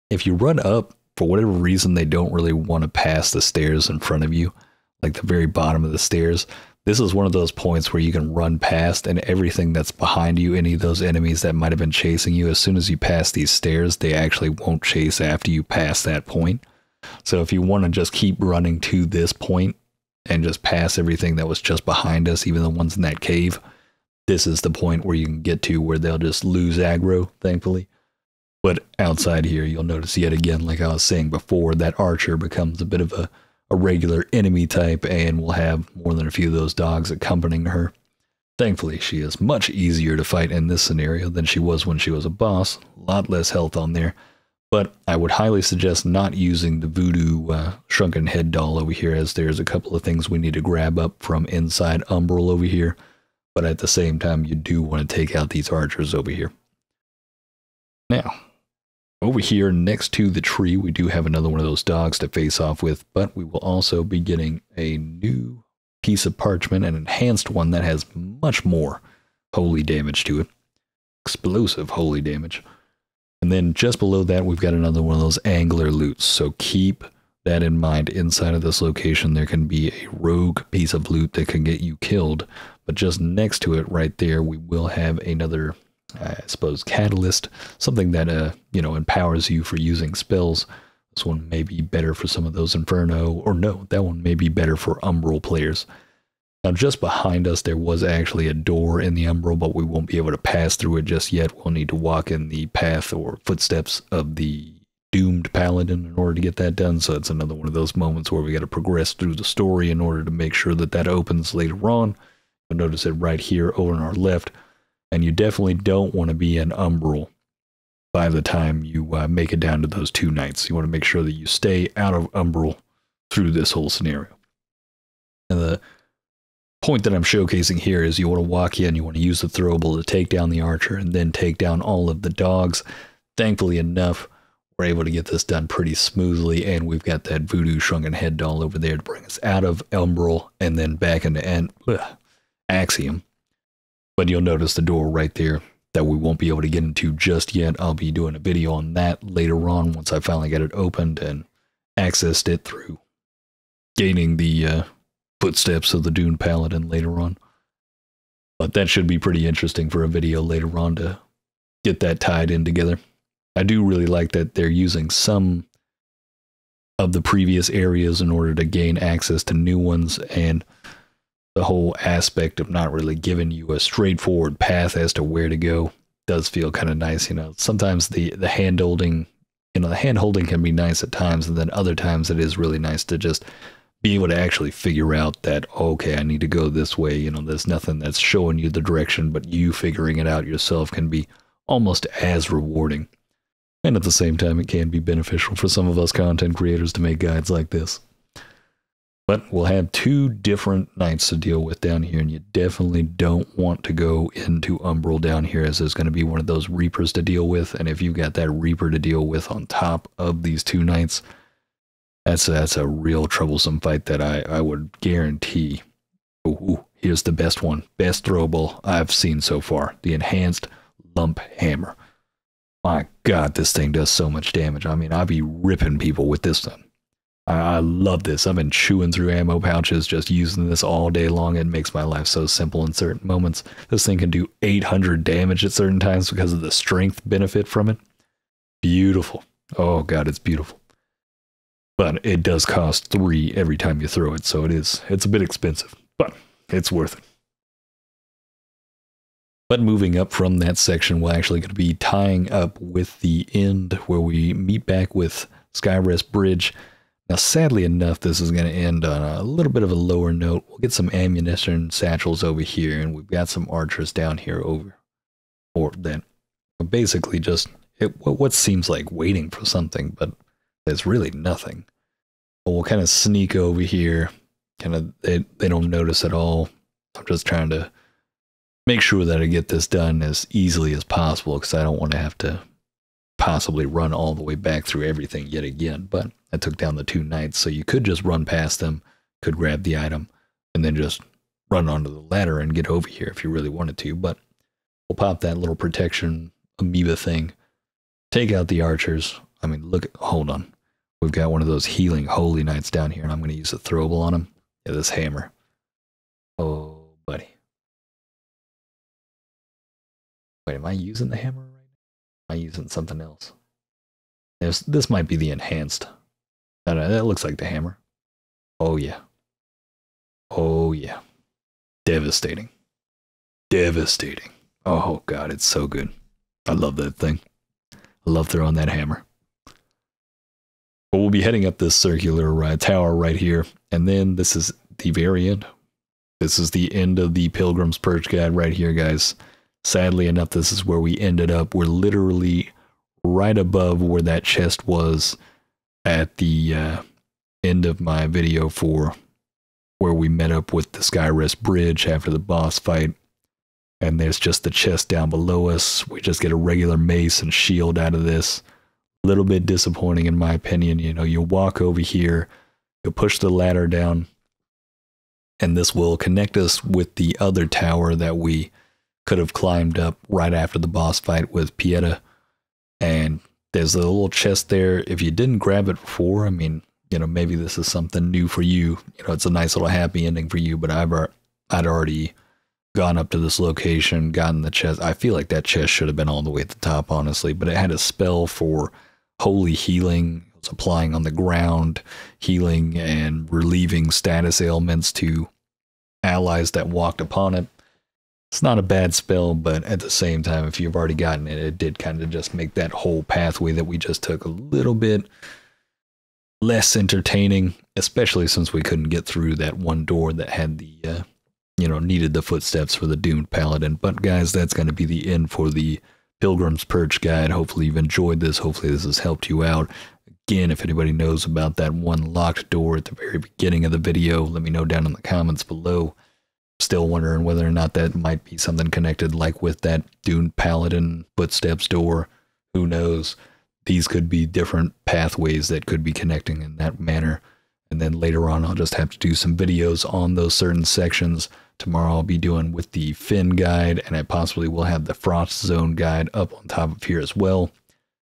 if you run up for whatever reason, they don't really want to pass the stairs in front of you, like the very bottom of the stairs. This is one of those points where you can run past, and everything that's behind you, any of those enemies that might have been chasing you, as soon as you pass these stairs, they actually won't chase after you pass that point. So if you want to just keep running to this point and just pass everything that was just behind us, even the ones in that cave, this is the point where you can get to where they'll just lose aggro, thankfully. But outside here, you'll notice yet again, like I was saying before, that Archer becomes a bit of a, a regular enemy type and will have more than a few of those dogs accompanying her. Thankfully, she is much easier to fight in this scenario than she was when she was a boss. A lot less health on there. But I would highly suggest not using the voodoo uh, shrunken head doll over here, as there's a couple of things we need to grab up from inside Umbral over here. But at the same time, you do want to take out these archers over here. Now, over here next to the tree, we do have another one of those dogs to face off with, but we will also be getting a new piece of parchment, an enhanced one that has much more holy damage to it. Explosive holy damage. And then just below that, we've got another one of those angler loots. So keep that in mind. Inside of this location, there can be a rogue piece of loot that can get you killed. But just next to it, right there, we will have another I suppose, catalyst, something that, uh, you know, empowers you for using spells. This one may be better for some of those Inferno, or no, that one may be better for Umbral players. Now, just behind us, there was actually a door in the Umbral, but we won't be able to pass through it just yet. We'll need to walk in the path or footsteps of the doomed paladin in order to get that done. So it's another one of those moments where we got to progress through the story in order to make sure that that opens later on. You'll notice it right here over on our left. And you definitely don't want to be in Umbral by the time you uh, make it down to those two knights. You want to make sure that you stay out of Umbral through this whole scenario. And the point that I'm showcasing here is you want to walk in, you want to use the throwable to take down the archer and then take down all of the dogs. Thankfully enough, we're able to get this done pretty smoothly, and we've got that voodoo shrunken head doll over there to bring us out of Umbral and then back into An- Axiom. But you'll notice the door right there that we won't be able to get into just yet. I'll be doing a video on that later on once I finally get it opened and accessed it through gaining the uh, footsteps of the Doomed Paladin later on. But that should be pretty interesting for a video later on to get that tied in together. I do really like that they're using some of the previous areas in order to gain access to new ones and the whole aspect of not really giving you a straightforward path as to where to go does feel kind of nice you know? Sometimes the the hand holding you know the hand holding can be nice at times and then other times it is really nice to just be able to actually figure out that okay i need to go this way you know? There's nothing that's showing you the direction but you figuring it out yourself can be almost as rewarding. And at the same time it can be beneficial for some of us content creators to make guides like this but we'll have two different knights to deal with down here and you definitely don't want to go into umbral down here as there's going to be one of those reapers to deal with and if you've got that reaper to deal with on top of these two knights that's a, that's a real troublesome fight that I, I would guarantee. Ooh, here's the best one, best throwable I've seen so far: the enhanced lump hammer. My God, this thing does so much damage. I mean, I'd be ripping people with this thing. I, I love this. I've been chewing through ammo pouches, just using this all day long. It makes my life so simple in certain moments. This thing can do 800 damage at certain times because of the strength benefit from it. Beautiful. Oh God, it's beautiful but it does cost three every time you throw it, so it is it's a bit expensive, but it's worth it. But moving up from that section, we're actually going to be tying up with the end where we meet back with Skyrest Bridge. Now, sadly enough, this is going to end on a little bit of a lower note. We'll get some ammunition satchels over here, and we've got some archers down here over, or then basically just it, what seems like waiting for something, but there's really nothing. But we'll kind of sneak over here. Kind of, they, they don't notice at all. I'm just trying to make sure that I get this done as easily as possible because I don't want to have to possibly run all the way back through everything yet again. But I took down the two knights, so you could just run past them, could grab the item, and then just run onto the ladder and get over here if you really wanted to. But we'll pop that little protection amoeba thing, take out the archers. I mean, look, hold on. We've got one of those healing holy knights down here, and I'm going to use a throwable on him. Yeah, this hammer. Oh, buddy. Wait, am I using the hammer right now? Am I using something else? This might be the enhanced. No, that looks like the hammer. Oh, yeah. Oh, yeah. Devastating. Devastating. Oh, God, it's so good. I love that thing. I love throwing that hammer. But we'll be heading up this circular uh, tower right here. And then this is the very end. This is the end of the Pilgrim's Perch Guide right here, guys. Sadly enough, this is where we ended up. We're literally right above where that chest was at the uh, end of my video for where we met up with the Skyrest Bridge after the boss fight. And there's just the chest down below us. We just get a regular mace and shield out of this A little bit disappointing in my opinion. You know, you walk over here, you push the ladder down, and this will connect us with the other tower that we could have climbed up right after the boss fight with Pieta. And there's a little chest there. If you didn't grab it before, I mean, you know, maybe this is something new for you. You know, it's a nice little happy ending for you, but I've I'd already gone up to this location, gotten the chest. I feel like that chest should have been all the way at the top, honestly, but it had a spell for holy healing. It was applying on the ground, healing and relieving status ailments to allies that walked upon it. It's not a bad spell, but at the same time, if you've already gotten it, it did kind of just make that whole pathway that we just took a little bit less entertaining, especially since we couldn't get through that one door that had the, uh, you know, needed the footsteps for the doomed paladin. But guys, that's going to be the end for the Pilgrim's Perch guide. Hopefully you've enjoyed this. Hopefully this has helped you out. Again, if anybody knows about that one locked door at the very beginning of the video, let me know down in the comments below. Still wondering whether or not that might be something connected like with that doomed paladin footsteps door. Who knows? these could be different pathways that could be connecting in that manner. And then later on, I'll just have to do some videos on those certain sections. Tomorrow, I'll be doing with the Fin guide, and I possibly will have the Frost Zone guide up on top of here as well.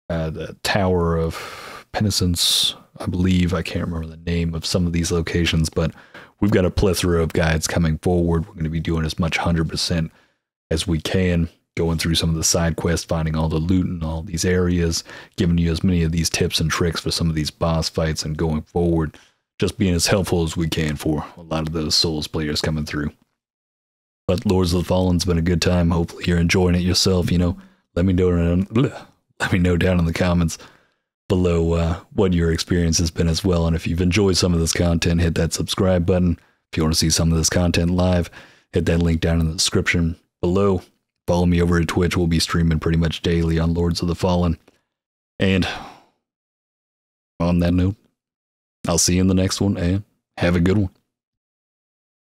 Uh, the Tower of Penitence, I believe. I can't remember the name of some of these locations, but we've got a plethora of guides coming forward. We're going to be doing as much 100% as we can going through some of the side quests, finding all the loot in all these areas, giving you as many of these tips and tricks for some of these boss fights and going forward, just being as helpful as we can for a lot of those Souls players coming through. But Lords of the Fallen's been a good time. Hopefully you're enjoying it yourself. You know, let me know. Let me know down in the comments below uh, what your experience has been as well. And if you've enjoyed some of this content, hit that subscribe button. If you want to see some of this content live, hit that link down in the description below. Follow me over at Twitch. We'll be streaming pretty much daily on Lords of the Fallen. And on that note, I'll see you in the next one and have a good one.